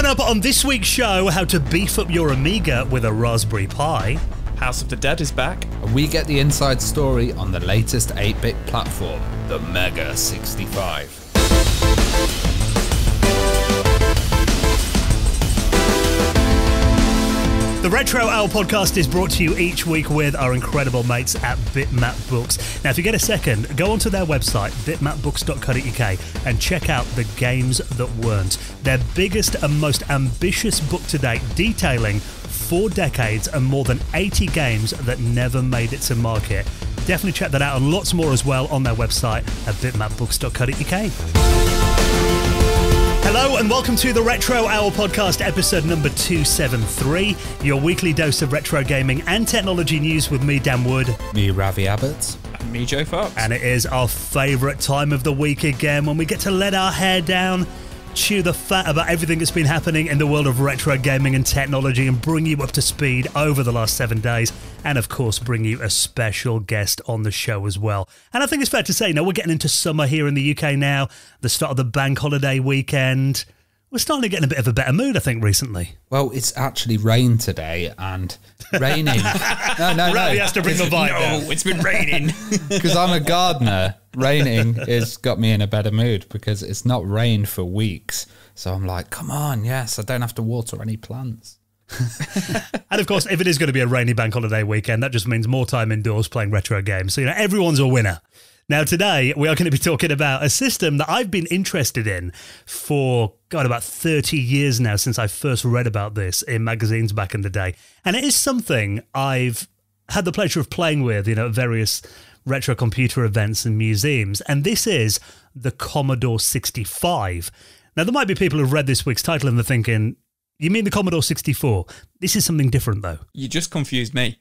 Coming up on this week's show, how to beef up your Amiga with a Raspberry Pi. House of the Dead is back. And we get the inside story on the latest 8 bit platform, the Mega 65. The Retro Hour podcast is brought to you each week with our incredible mates at Bitmap Books. Now, if you get a second, go onto their website, bitmapbooks.co.uk, and check out The Games That Weren't, their biggest and most ambitious book to date, detailing four decades and more than 80 games that never made it to market. Definitely check that out and lots more as well on their website at bitmapbooks.co.uk. Hello and welcome to the Retro Hour podcast, episode number 273, your weekly dose of retro gaming and technology news with me, Dan Wood. Me, Ravi Abbott. And me, Joe Fox. And it is our favourite time of the week again when we get to let our hair down, chew the fat about everything that's been happening in the world of retro gaming and technology, and bring you up to speed over the last seven days. And of course, bring you a special guest on the show as well. And I think it's fair to say, know, we're getting into summer here in the UK now, the start of the bank holiday weekend. We're starting to get in a bit of a better mood, I think, recently. Well, it's actually rained today and raining. no, no, no. He has to bring the vibe. No, it's been raining. Because I'm a gardener. Raining has got me in a better mood because it's not rained for weeks. So I'm like, come on, yes, I don't have to water any plants. and of course, if it is going to be a rainy bank holiday weekend, that just means more time indoors playing retro games. So, you know, everyone's a winner. Now, today we are going to be talking about a system that I've been interested in for, God, about 30 years now since I first read about this in magazines back in the day. And it is something I've had the pleasure of playing with, you know, at various retro computer events and museums. And this is the Commodore 65. Now, there might be people who've read this week's title and they're thinking, you mean the Commodore 64? This is something different, though. You just confused me.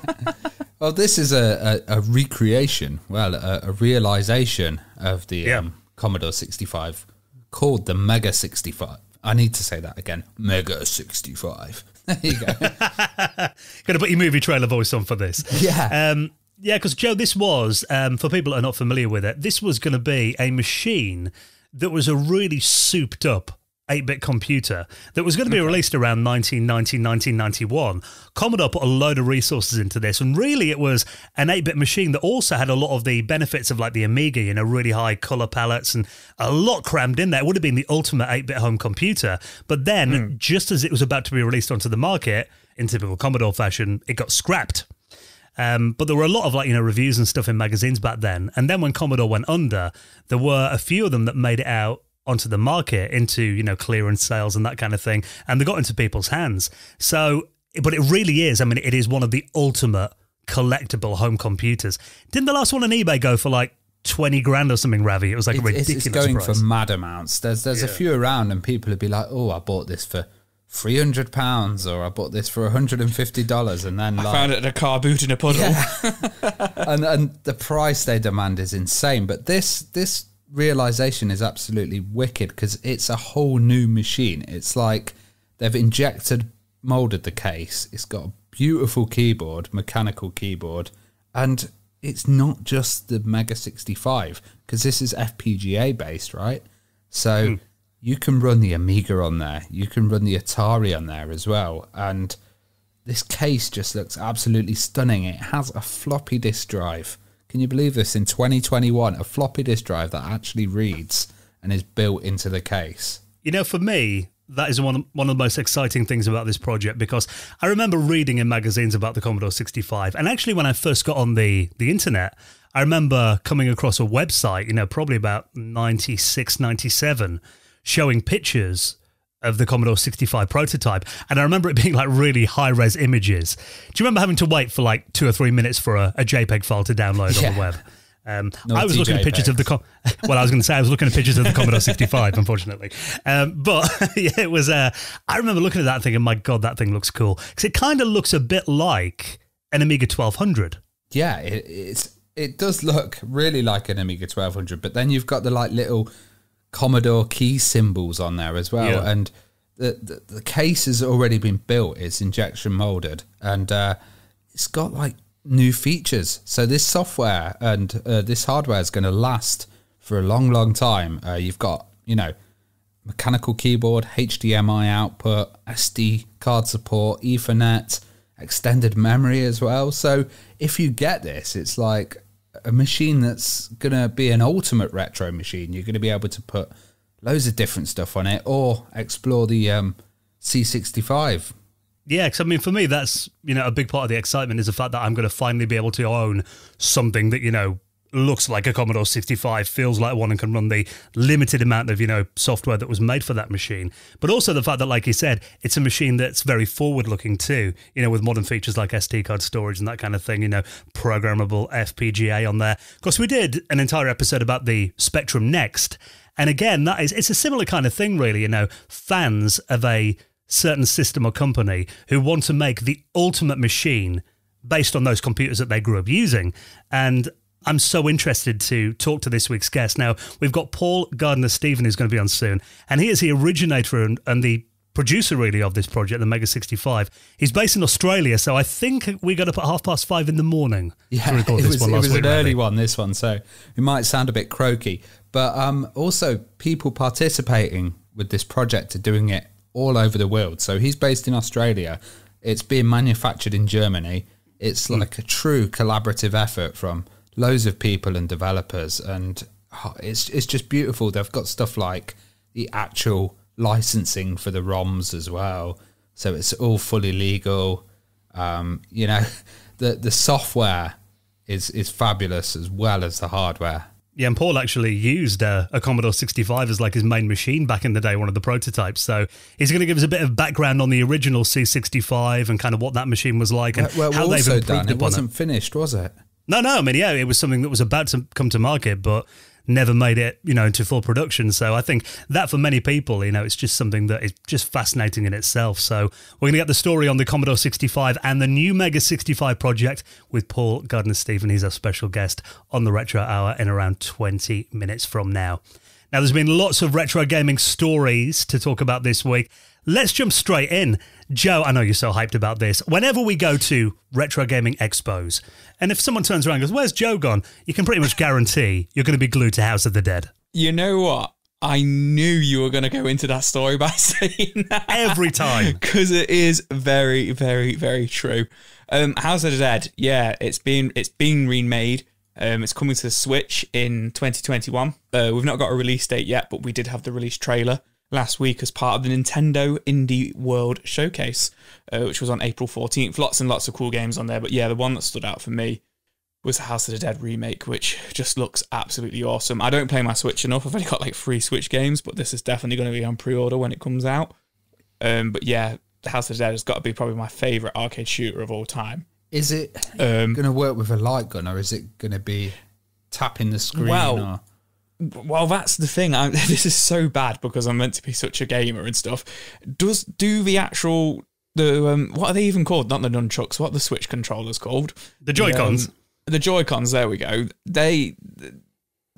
well, this is a, a, a recreation, well, a, a, realization of the yeah. um, Commodore 65 called the Mega 65. I need to say that again Mega 65. There you go. Going to put your movie trailer voice on for this. Yeah. Um, yeah, because Joe, this was, um, for people that are not familiar with it, this was going to be a machine that was a really souped up 8 bit computer that was going to be released around 1990, 1991. Commodore put a load of resources into this, and really it was an 8 bit machine that also had a lot of the benefits of like the Amiga, you know, really high color palettes and a lot crammed in there. It would have been the ultimate 8 bit home computer. But then, mm. just as it was about to be released onto the market, in typical Commodore fashion, it got scrapped. Um, but there were a lot of like you know reviews and stuff in magazines back then. And then when Commodore went under, there were a few of them that made it out onto the market into you know clearance sales and that kind of thing and they got into people's hands so but it really is i mean it is one of the ultimate collectible home computers didn't the last one on ebay go for like 20 grand or something ravi it was like it, a ridiculous it's going price. for mad amounts there's there's yeah. a few around and people would be like oh i bought this for 300 pounds or i bought this for 150 dollars and then I like, found it in a car boot in a puddle yeah. and and the price they demand is insane but this this realization is absolutely wicked because it's a whole new machine. It's like they've injected, molded the case. It's got a beautiful keyboard, mechanical keyboard, and it's not just the Mega 65 because this is FPGA based, right? So mm. you can run the Amiga on there, you can run the Atari on there as well, and this case just looks absolutely stunning. It has a floppy disk drive can you believe this? In 2021, a floppy disk drive that actually reads and is built into the case. You know, for me, that is one one of the most exciting things about this project because I remember reading in magazines about the Commodore 65, and actually when I first got on the the internet, I remember coming across a website, you know, probably about 96, 97, showing pictures of the Commodore 65 prototype. And I remember it being like really high res images. Do you remember having to wait for like two or three minutes for a, a JPEG file to download yeah. on the web? Um, I was looking at pictures of the. Com- well, I was going to say I was looking at pictures of the Commodore 65, unfortunately. Um, but yeah, it was. Uh, I remember looking at that thing and my god, that thing looks cool because it kind of looks a bit like an Amiga 1200. Yeah, it, it's it does look really like an Amiga 1200, but then you've got the like little Commodore key symbols on there as well. Yeah. And the, the, the case has already been built. It's injection molded, and uh, it's got like new features. So this software and uh, this hardware is going to last for a long, long time. Uh, you've got you know mechanical keyboard, HDMI output, SD card support, Ethernet, extended memory as well. So if you get this, it's like a machine that's going to be an ultimate retro machine. You're going to be able to put loads of different stuff on it or explore the um, C65. Yeah, because I mean, for me, that's you know a big part of the excitement is the fact that I'm going to finally be able to own something that you know looks like a Commodore 65, feels like one, and can run the limited amount of you know software that was made for that machine. But also the fact that, like you said, it's a machine that's very forward-looking too. You know, with modern features like SD card storage and that kind of thing. You know, programmable FPGA on there. Of course, we did an entire episode about the Spectrum Next, and again, that is it's a similar kind of thing, really. You know, fans of a certain system or company who want to make the ultimate machine based on those computers that they grew up using. And I'm so interested to talk to this week's guest. Now, we've got Paul Gardner Stephen who's going to be on soon, and he is the originator and, and the producer, really, of this project, the Mega 65. He's based in Australia, so I think we got up at half past five in the morning Yeah, to record it this was, one it was week. an early one, this one, so it might sound a bit croaky. But um, also, people participating with this project are doing it all over the world. So he's based in Australia. It's being manufactured in Germany. It's Hmm. like a true collaborative effort from loads of people and developers, and oh, it's it's just beautiful. They've got stuff like the actual licensing for the ROMs as well, so it's all fully legal. Um, you know, the the software is is fabulous as well as the hardware. Yeah, and Paul actually used uh, a Commodore 65 as like his main machine back in the day, one of the prototypes. So he's going to give us a bit of background on the original C65 and kind of what that machine was like and Well, how they've improved Dan, it wasn't finished, was it? No, no. I mean, yeah, it was something that was about to come to market, but never made it, you know, into full production. So I think that for many people, you know, it's just something that is just fascinating in itself. So we're going to get the story on the Commodore 65 and the new Mega 65 project with Paul Gardner Stephen. He's our special guest on the Retro Hour in around 20 minutes from now. Now, there's been lots of retro gaming stories to talk about this week. Let's jump straight in. Joe, I know you're so hyped about this. Whenever we go to retro gaming expos, and if someone turns around and goes, Where's Joe gone? You can pretty much guarantee you're going to be glued to House of the Dead. You know what? I knew you were going to go into that story by saying that. Every time. because it is very, very, very true. Um, House of the Dead, yeah, it's been it's been remade. Um, it's coming to the Switch in 2021. Uh, we've not got a release date yet, but we did have the release trailer last week as part of the Nintendo Indie World Showcase, uh, which was on April 14th. Lots and lots of cool games on there, but yeah, the one that stood out for me was the House of the Dead remake, which just looks absolutely awesome. I don't play my Switch enough. I've only got like three Switch games, but this is definitely going to be on pre-order when it comes out. Um, but yeah, the House of the Dead has got to be probably my favorite arcade shooter of all time. Is it Um, going to work with a light gun, or is it going to be tapping the screen? Well, or? Well, that's the thing. I, this is so bad because I'm meant to be such a gamer and stuff. Does do the actual the um, what are they even called? Not the nunchucks. What are the Switch controllers called? The Joy-Cons. um, the Joy Cons. There we go. They.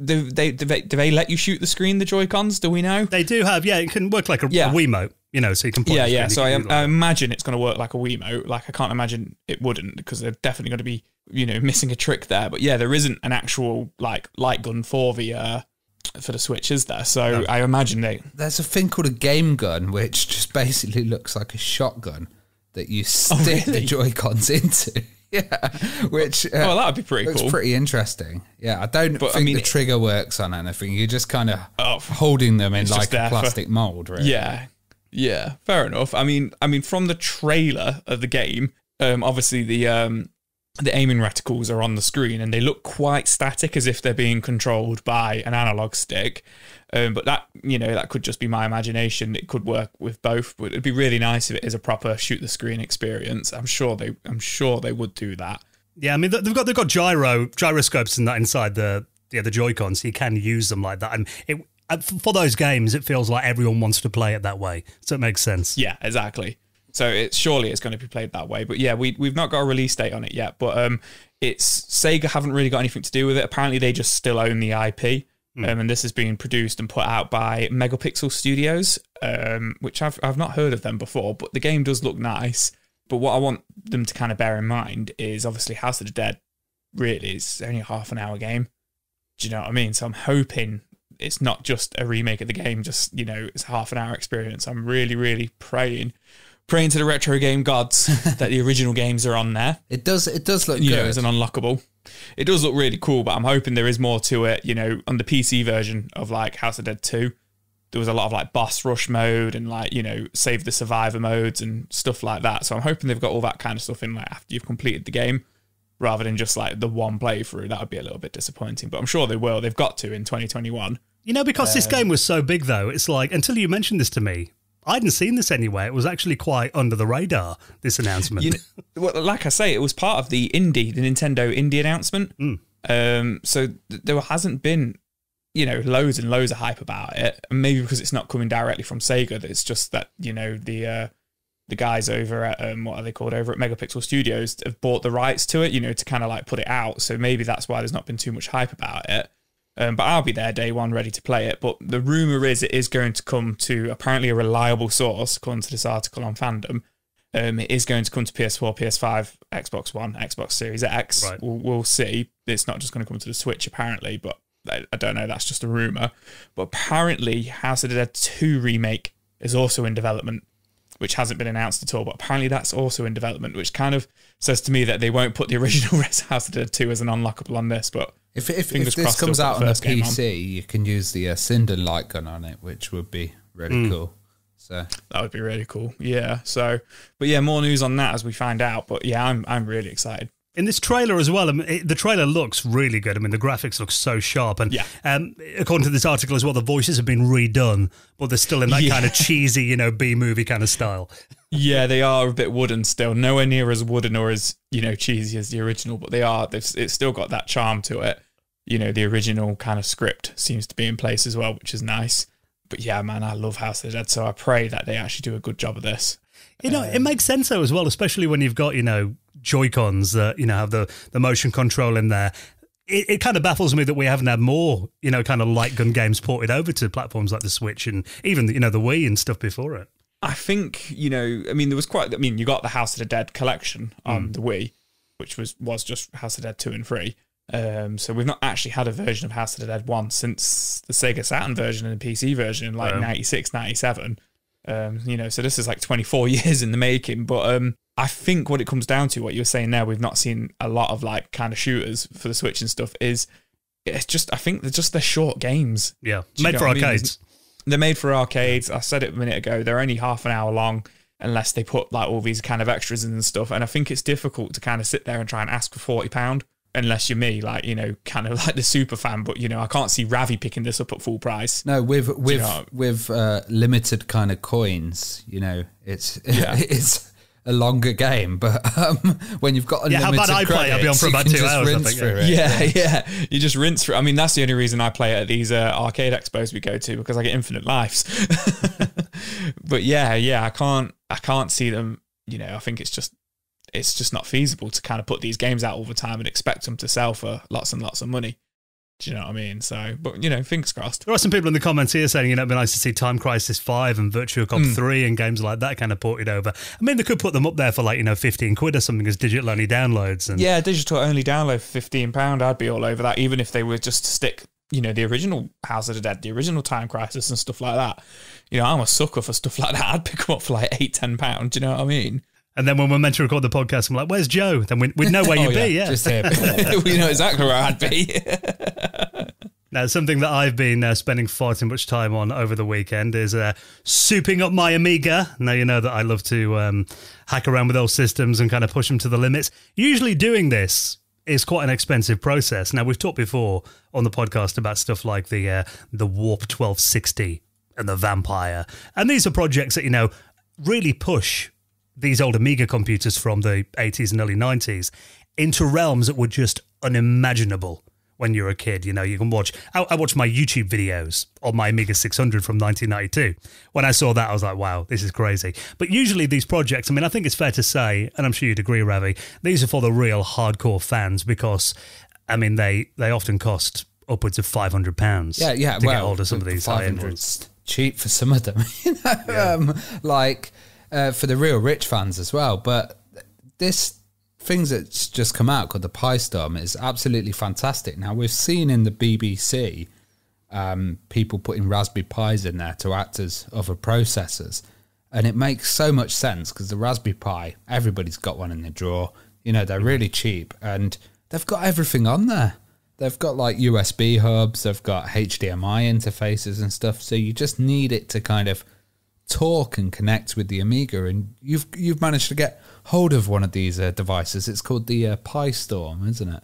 Do they, do they do they let you shoot the screen? The Joy Cons? Do we know? They do have, yeah, it can work like a, Yeah. a Wiimote, you know, so you can yeah, the yeah. So I, do I imagine it's going to work like a Wiimote. Like I can't imagine it wouldn't because they're definitely going to be, you know, missing a trick there. But yeah, there isn't an actual like light gun for the uh, for the Switch, is there? So I imagine they. There's a thing called a game gun, which just basically looks like a shotgun that you stick the really? Joy Cons into. yeah, which uh, Oh, that would be pretty looks cool. pretty interesting. Yeah, I don't But, I think mean, the trigger works on anything. You're just kind of Oh, holding them in like there a for- plastic mold, really. Yeah, yeah, fair enough. I mean, I mean, from the trailer of the game, um, obviously the um, the aiming reticles are on the screen and they look quite static, as if they're being controlled by an analog stick. Um, but that you know that could just be my imagination. It could work with both, but it'd be really nice if it is a proper shoot the screen experience. I'm sure they, I'm sure they would do that. Yeah, I mean they've got they've got gyro gyroscopes and that inside the yeah the Joy-Cons, so you can use them like that. And it uh, for those games, it feels like everyone wants to play it that way, so it makes sense. Yeah, exactly. So it's surely it's going to be played that way. But yeah, we we've not got a release date on it yet. But um, it's Sega haven't really got anything to do with it. Apparently, they just still own the IP. Um, and this is being produced and put out by Megapixel Studios, um, which I've I've not heard of them before. But the game does look nice. But what I want them to kind of bear in mind is obviously House of the Dead really is only a half an hour game. Do you know what I mean? So I'm hoping it's not just a remake of the game, just you know, it's a half an hour experience. I'm really, really praying, praying to the retro game gods that the original games are on there. It does. It does look You good. know, as an unlockable. It does look really cool, but I'm hoping there is more to it. You know, on the PC version of like House of Dead 2, there was a lot of like boss rush mode and like, you know, save the survivor modes and stuff like that. So I'm hoping they've got all that kind of stuff in like after you've completed the game rather than just like the one playthrough. That would be a little bit disappointing, but I'm sure they will. They've got to in 2021. You know, because Um, this game was so big, though, it's like until you mentioned this to me, I hadn't seen this anywhere. It was actually quite under the radar. This announcement. You know, well, like I say, it was part of the indie, the Nintendo indie announcement. Um, so th- there hasn't been, you know, loads and loads of hype about it. And maybe because it's not coming directly from Sega, that it's just that you know the uh, the guys over at um, what are they called over at Megapixel Studios have bought the rights to it, you know, to kind of like put it out. So maybe that's why there's not been too much hype about it. Um, but I'll be there day one, ready to play it. But the rumor is it is going to come to apparently a reliable source, according to this article on Fandom. Um, it is going to come to PS4, PS5, Xbox One, Xbox Series X. Right. We'll, we'll see. It's not just going to come to the Switch, apparently, but I, I don't know. That's just a rumor. But apparently, House of the Dead 2 remake is also in development, which hasn't been announced at all. But apparently, that's also in development, which kind of says to me that they won't put the original House of the Dead 2 as an unlockable on this. But If if, if this comes out on a first game on. PC, you can use the uh, Sinden light gun on it, which would be really cool. So that would be really cool. Yeah. So, but yeah, more news on that as we find out. But yeah, I'm I'm really excited. in this trailer as well, I mean, it, the trailer looks really good. I mean, the graphics look so sharp, and Yeah. um, according to this article as well, the voices have been redone, but they're still in that Yeah. kind of cheesy, you know, B movie kind of style. Yeah, they are a bit wooden still. Nowhere near as wooden or as you know cheesy as the original, but they are. They've it's still got that charm to it. You know, the original kind of script seems to be in place as well, which is nice. But yeah, man, I love House of the Dead, so I pray that they actually do a good job of this. You know, it um, makes sense though as well, especially when you've got you know Joy Cons that you know have the the motion control in there. It, it kind of baffles me that we haven't had more you know kind of light gun games ported over to platforms like the Switch and even you know the Wii and stuff before it. I think you know. I mean, there was quite. I mean, you got the House of the Dead collection on Mm. the Wii, which was was just House of the Dead two and three. Um, so we've not actually had a version of House of the Dead one since the Sega Saturn version and the PC version in like Wow. 96, 97. Um, you know, so this is like 24 years in the making. But um, I think what it comes down to, what you were saying there, we've not seen a lot of like kind of shooters for the Switch and stuff. Is it's just I think they're just they're short games. Yeah, made for what I mean? They're made for arcades. I said it a minute ago. They're only half an hour long unless they put like all these kind of extras in and stuff. And I think it's difficult to kind of sit there and try and ask for forty pound unless you're me, like you know, kind of like the super fan. But you know, I can't see Ravi picking this up at full price. no, with with know- with uh, limited kind of coins, you know, it's Yeah. it's a longer game. But um, when you've got Yeah, how unlimited bad I play, I'll be on credits, for you about can two just hours, I rinse think, through yeah. it. Yeah, yeah. You just rinse through. I mean, that's the only reason I play at these uh, arcade expos we go to because I get infinite lives. but yeah, yeah, I can't, I can't see them. You know, I think it's just, it's just not feasible to kind of put these games out all the time and expect them to sell for lots and lots of money. Do you know what I mean? So, but you know, fingers crossed. There are some people in the comments here saying, you know, it'd be nice to see Time Crisis 5 and Virtua Cop hmm. 3 and games like that kind of ported over. I mean, they could put them up there for like, you know, 15 quid or something as digital only downloads. And Yeah, digital only download for fifteen pound. I'd be all over that, even if they were just to stick, you know, the original House of the Dead, the original Time Crisis, and stuff like that. You know, I'm a sucker for stuff like that. I'd pick them up for like eight, ten pound. Do you know what I mean? And then when we're meant to record the podcast, I'm like, where's Joe? Then we, we'd know where Oh, you'd be, yeah. Just here. we know exactly where I'd be. Now, something that I've been uh, spending far too much time on over the weekend is uh, souping up my Amiga. Now, you know that I love to um, hack around with old systems and kind of push them to the limits. Usually, doing this is quite an expensive process. Now, we've talked before on the podcast about stuff like the uh, the Warp 1260 and the Vampire, and these are projects that you know really push these old Amiga computers from the 80s and early 90s into realms that were just unimaginable when you're a kid. You know, you can watch. I, I watched my YouTube videos on my Amiga 600 from 1992. When I saw that, I was like, wow, this is crazy. But usually these projects, I mean, I think it's fair to say, and I'm sure you'd agree, Ravi, these are for the real hardcore fans because, I mean, they, they often cost upwards of £500 Yeah, yeah. to well, get hold of some of these high-end 500 cheap for some of them, you know, um, like uh, for the real rich fans as well. But this things that's just come out called the Pi Storm is absolutely fantastic. Now we've seen in the BBC um, people putting Raspberry Pis in there to act as other processors. And it makes so much sense because the Raspberry Pi, everybody's got one in the drawer. You know, they're really cheap and they've got everything on there. They've got like USB hubs, they've got HDMI interfaces and stuff. So you just need it to kind of talk and connect with the Amiga. And you've you've managed to get hold of one of these uh, devices. It's called the uh, Pi Storm, isn't it?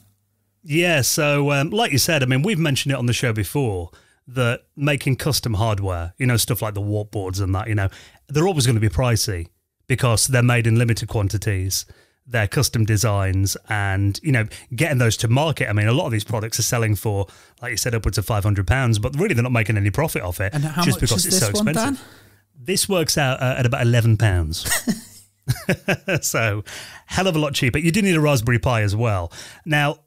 Yeah. So, um, like you said, I mean, we've mentioned it on the show before that making custom hardware, you know, stuff like the warp boards and that, you know, they're always going to be pricey because they're made in limited quantities. They're custom designs and, you know, getting those to market. I mean, a lot of these products are selling for, like you said, upwards of £500, but really they're not making any profit off it And how just much because is it's this so one, expensive. Dan? This works out uh, at about £11. so, hell of a lot cheaper. You do need a Raspberry Pi as well. Now,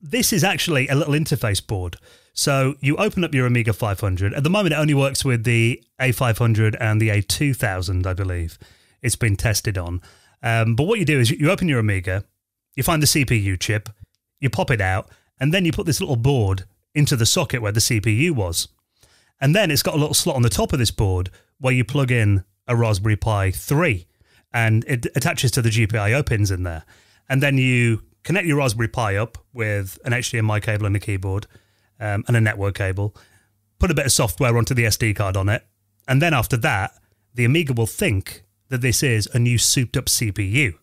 this is actually a little interface board. So you open up your Amiga 500. At the moment, it only works with the A500 and the A2000, I believe. It's been tested on. Um, but what you do is you open your Amiga, you find the CPU chip, you pop it out, and then you put this little board into the socket where the CPU was. And then it's got a little slot on the top of this board where you plug in a Raspberry Pi 3 and it attaches to the GPIO pins in there. And then you connect your Raspberry Pi up with an HDMI cable and a keyboard um, and a network cable, put a bit of software onto the SD card on it. And then after that, the Amiga will think that this is a new souped up CPU.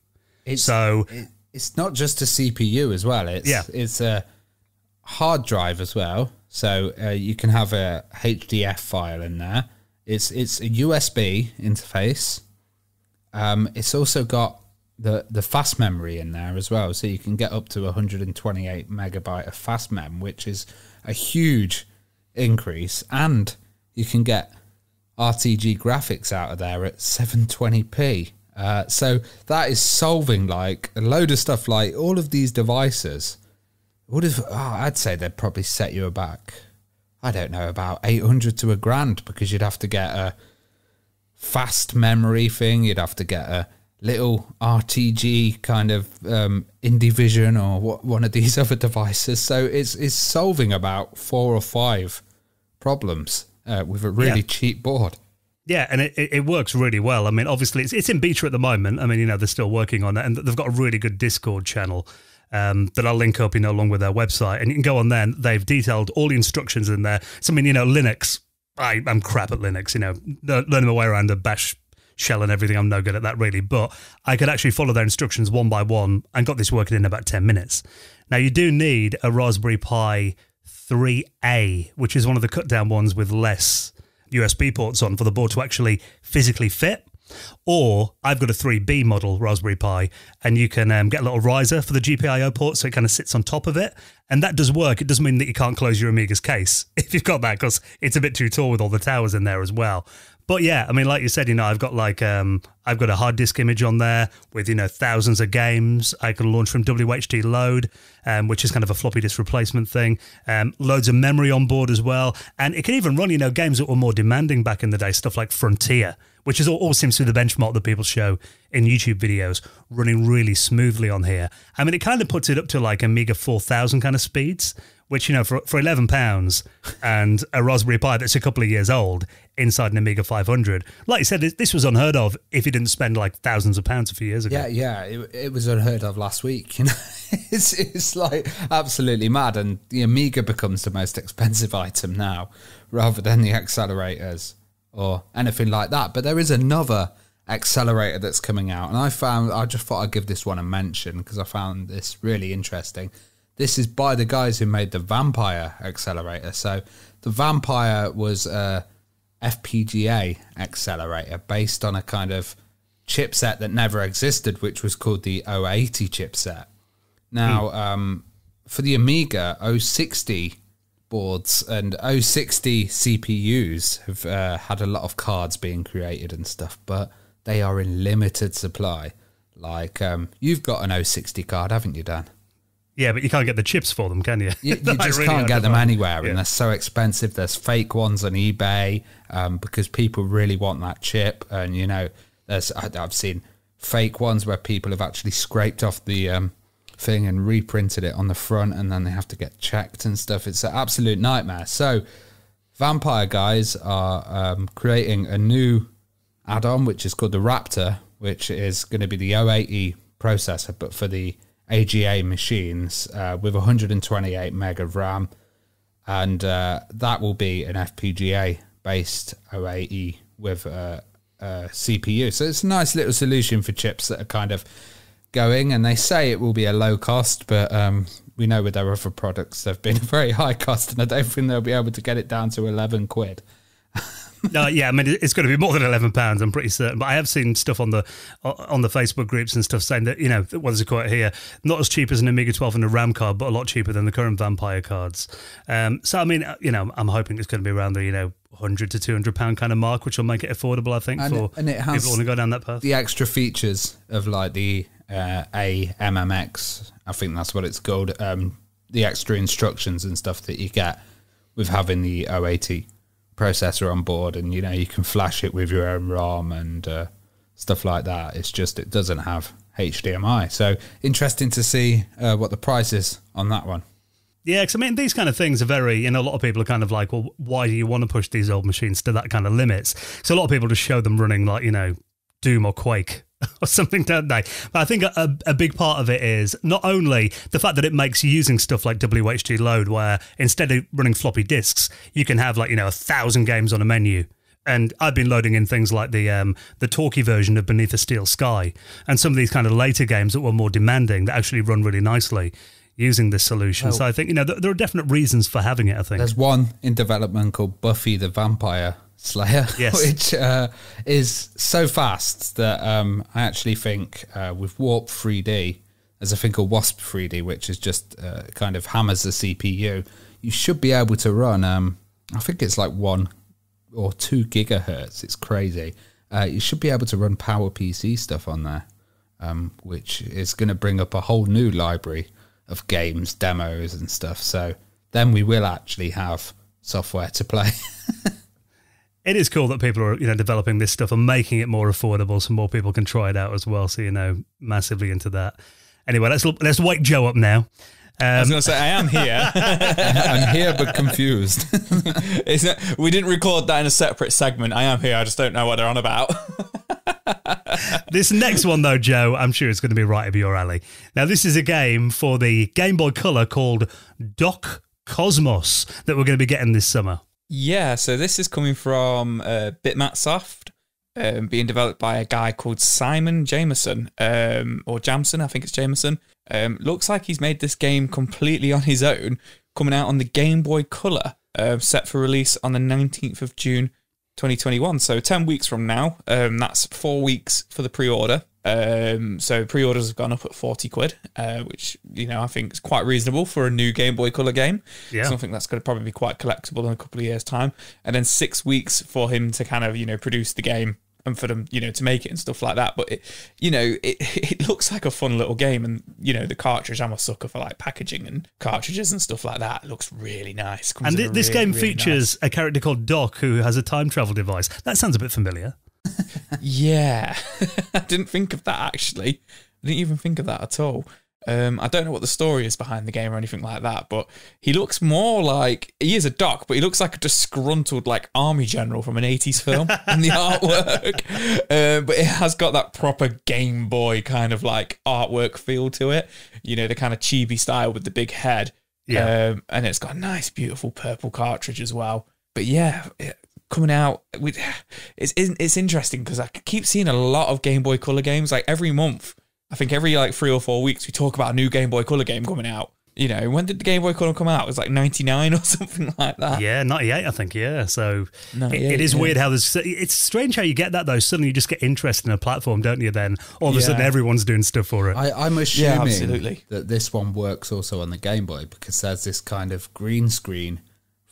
It's, So it, it's not just a CPU as well. It's Yeah. it's a hard drive as well. So uh, you can have a HDF file in there. It's it's a USB interface. Um, it's also got the the fast memory in there as well, so you can get up to 128 megabyte of fast mem, which is a huge increase, and you can get RTG graphics out of there at 720p. Uh, so that is solving like a load of stuff. Like all of these devices would have. Oh, I'd say they'd probably set you back. I don't know about 800 to a grand because you'd have to get a fast memory thing. You'd have to get a little RTG kind of um, Indivision or what, one of these other devices. So it's it's solving about four or five problems uh, with a really Yeah. cheap board. Yeah, and it, it it works really well. I mean, obviously, it's, it's in beta at the moment. I mean, you know, they're still working on it, and they've got a really good Discord channel um, that I'll link up, you know, along with their website. And you can go on there, they've detailed all the instructions in there. So, I mean, you know, Linux, I, I'm crap at Linux, you know, learning my way around a bash shell and everything. I'm no good at that, really. But I could actually follow their instructions one by one and got this working in about 10 minutes. Now, you do need a Raspberry Pi 3A, which is one of the cut down ones with less USB ports on for the board to actually physically fit. Or I've got a 3B model Raspberry Pi, and you can um, get a little riser for the GPIO port, so it kind of sits on top of it, and that does work. It doesn't mean that you can't close your Amiga's case if you've got that, because it's a bit too tall with all the towers in there as well. But yeah, I mean, like you said, you know, I've got like um, I've got a hard disk image on there with you know thousands of games. I can launch from WHD Load, um, which is kind of a floppy disk replacement thing. Um, loads of memory on board as well, and it can even run you know games that were more demanding back in the day, stuff like Frontier, which is all, seems to be the benchmark that people show in YouTube videos, running really smoothly on here. I mean, it kind of puts it up to like Amiga 4000 kind of speeds, which you know for for 11 pounds and a Raspberry Pi that's a couple of years old inside an Amiga 500. Like you said, this, this was unheard of if you didn't spend like thousands of pounds a few years ago. Yeah, yeah, it, it was unheard of last week. You know, it's it's like absolutely mad, and the Amiga becomes the most expensive item now, rather than the accelerators or anything like that. But there is another accelerator that's coming out, and I found I just thought I'd give this one a mention because I found this really interesting. This is by the guys who made the Vampire accelerator. So the Vampire was a FPGA accelerator based on a kind of chipset that never existed, which was called the 080 chipset. Now, um, for the Amiga, 060 boards and 060 CPUs have uh, had a lot of cards being created and stuff, but they are in limited supply. Like, um, you've got an 060 card, haven't you, Dan? Yeah, but you can't get the chips for them, can you? You, you just really can't get them anywhere, Yeah. and they're so expensive. There's fake ones on eBay um, because people really want that chip, and you know, there's I, I've seen fake ones where people have actually scraped off the um, thing and reprinted it on the front, and then they have to get checked and stuff. It's an absolute nightmare. So Vampire guys are um, creating a new add-on which is called the Raptor, which is going to be the 080 processor, but for the AGA machines uh, with 128 meg of RAM, and uh, that will be an FPGA based OAE with a, a CPU. So it's a nice little solution for chips that are kind of going, and they say it will be a low cost, but um, we know with their other products they've been a very high cost, and I don't think they'll be able to get it down to 11 quid. no, yeah, I mean it's going to be more than eleven pounds. I'm pretty certain. But I have seen stuff on the on the Facebook groups and stuff saying that you know what does it call here? Not as cheap as an Amiga 12 and a RAM card, but a lot cheaper than the current Vampire cards. Um, so I mean, you know, I'm hoping it's going to be around the you know 100 to 200 pound kind of mark, which will make it affordable. I think and, for and it has people want to go down that path. The extra features of like the uh, AMMX, I think that's what it's called. Um, the extra instructions and stuff that you get with having the 080 processor on board, and you know you can flash it with your own ROM and uh, stuff like that. It's just it doesn't have HDMI. So interesting to see uh, what the price is on that one. Yeah, because I mean, these kind of things are very, you know, a lot of people are kind of like, well, why do you want to push these old machines to that kind of limits? So a lot of people just show them running like, you know, Doom or Quake or something, don't they? But I think a, a big part of it is not only the fact that it makes using stuff like WHD Load, where instead of running floppy disks, you can have like you know a thousand games on a menu. And I've been loading in things like the um, the talkie version of Beneath a Steel Sky, and some of these kind of later games that were more demanding that actually run really nicely using this solution. Well, so I think you know there are definite reasons for having it. I think there's one in development called Buffy the Vampire Slayer, yes. which uh, is so fast that um, I actually think uh, with Warp 3D, there's a thing called Wazp 3D, which is just uh, kind of hammers the CPU. You should be able to run, um, I think it's like one or two gigahertz. It's crazy. Uh, you should be able to run PowerPC stuff on there, um, which is going to bring up a whole new library of games, demos, and stuff. So then we will actually have software to play. it is cool that people are you know developing this stuff and making it more affordable so more people can try it out as well. So you know, massively into that. Anyway, let's let's wake Joe up now. Um, I was going to say I am here. I'm here but confused. Not, we didn't record that in a separate segment. I am here. I just don't know what they're on about. this next one, though, Joe, I'm sure it's going to be right up your alley. Now, this is a game for the Game Boy Color called Doc Cosmos that we're going to be getting this summer. Yeah, so this is coming from uh, um, being developed by a guy called Simon Jameson, um, or Jamson, I think it's Jameson. Um, looks like he's made this game completely on his own, coming out on the Game Boy Color, uh, set for release on the 19th of June 2021. So 10 weeks from now. Um, that's four weeks for the pre order. Um, so pre-orders have gone up at 40 quid, uh, which, you know, I think is quite reasonable for a new Game Boy Color game. Yeah. Something that's going to probably be quite collectible in a couple of years' time. And then six weeks for him to kind of, you know, produce the game and for them, you know, to make it and stuff like that. But it, you know, it it looks like a fun little game, and you know, the cartridge. I'm a sucker for like packaging and cartridges and stuff like that. It looks really nice. Comes and th- this really, game really features nice. a character called Doc who has a time travel device. That sounds a bit familiar yeah, I didn't think of that actually. I didn't even think of that at all. Um, I don't know what the story is behind the game or anything like that, but he looks more like he is a doc, but he looks like a disgruntled like army general from an eighties film in the artwork. Uh, but it has got that proper Game Boy kind of like artwork feel to it. You know, the kind of chibi style with the big head. Yeah, um, and it's got a nice, beautiful purple cartridge as well. But yeah, it, coming out with it's it's interesting because I keep seeing a lot of Game Boy Color games like every month. I think every like three or four weeks we talk about a new Game Boy Color game coming out. You know, when did the Game Boy Color come out? It was like 99 or something like that. Yeah, 98, I think. Yeah. So it, it is yeah. weird how there's, it's strange how you get that though. Suddenly you just get interested in a platform, don't you? Then all of a sudden everyone's doing stuff for it. I, am assuming yeah, absolutely. that this one works also on the Game Boy because there's this kind of green screen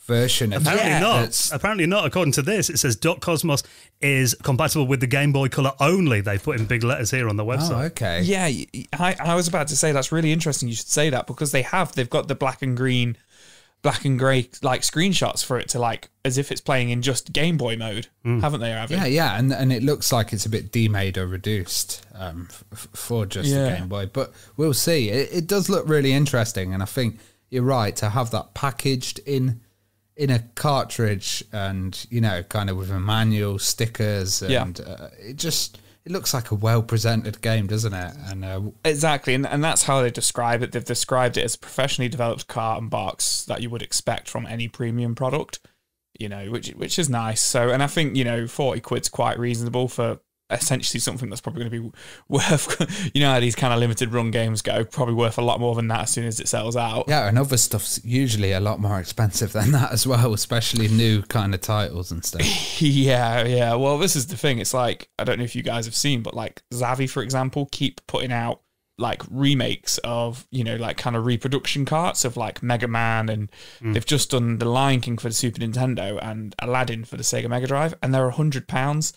version. Apparently yeah. not. Apparently not. According to this, it says Doc Cosmos is compatible with the Game Boy Color only. They put in big letters here on the website. Oh, okay. Yeah, I, I was about to say that's really interesting. You should say that because they have. They've got the black and green, black and grey like screenshots for it to like as if it's playing in just Game Boy mode, mm. haven't they? Yeah, yeah, and and it looks like it's a bit demade or reduced um, f- for just yeah. the Game Boy, but we'll see. It, it does look really interesting, and I think you're right to have that packaged in in a cartridge and you know kind of with a manual stickers and Yeah. uh, it just it looks like a well presented game doesn't it and uh, Exactly, and, and that's how they describe it. They've described it as a professionally developed cart and box that you would expect from any premium product, you know, which which is nice. So, and I think you know, forty quid's quite reasonable for essentially something that's probably going to be worth. You know how these kind of limited run games go, probably worth a lot more than that as soon as it sells out. yeah and other stuff's usually a lot more expensive than that as well especially new kind of titles and stuff Yeah, yeah. Well, this is the thing. It's like I don't know if you guys have seen, but like Zavi, for example, keep putting out like remakes of you know like kind of reproduction carts of like Mega Man, and hmm. they've just done the Lion King for the Super Nintendo and Aladdin for the Sega Mega Drive, and they're a hundred pounds.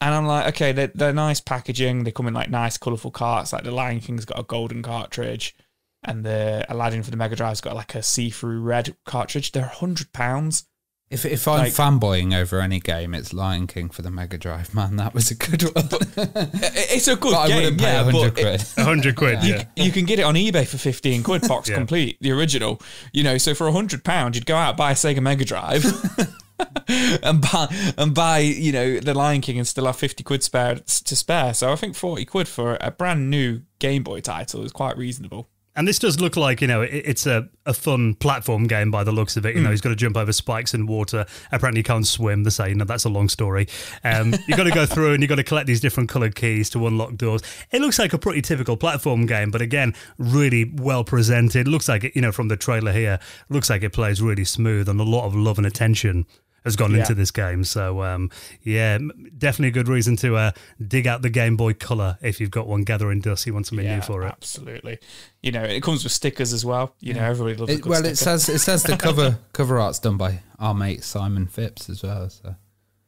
And I'm like, okay, they're, they're nice packaging. They come in like nice, colourful carts. Like the Lion King's got a golden cartridge, and the Aladdin for the Mega Drive's got like a see-through red cartridge. They're a hundred pounds. if, if I'm Like- fanboying over any game, it's Lion King for the Mega Drive. Man, that was a good one. It's a good but I game, wouldn't pay yeah, a hundred but it- quid. 100 quid, yeah. you can get it on eBay for 15 quid, box Yeah. complete, the original. You know, so for a hundred pounds, you'd go out buy a Sega Mega Drive and buy and buy, you know, the Lion King and still have 50 quid spare to spare. So I think 40 quid for a brand new Game Boy title is quite reasonable. And this does look like, you know, it's a, a fun platform game by the looks of it. You know, he's got to jump over spikes and water. Apparently, he can't swim. They say, you know, that's a long story. Um, you've got to go through and you've got to collect these different coloured keys to unlock doors. It looks like a pretty typical platform game, but again, really well presented. Looks like it, you know, from the trailer here, looks like it plays really smooth and a lot of love and attention has gone Yeah. into this game. So, um, yeah, definitely a good reason to uh, dig out the Game Boy Color if you've got one gathering dust. You want something new for it. absolutely. You know, it comes with stickers as well. You know, everybody loves a It, good well, sticker. it says it says the cover cover art's done by our mate Simon Phipps as well. So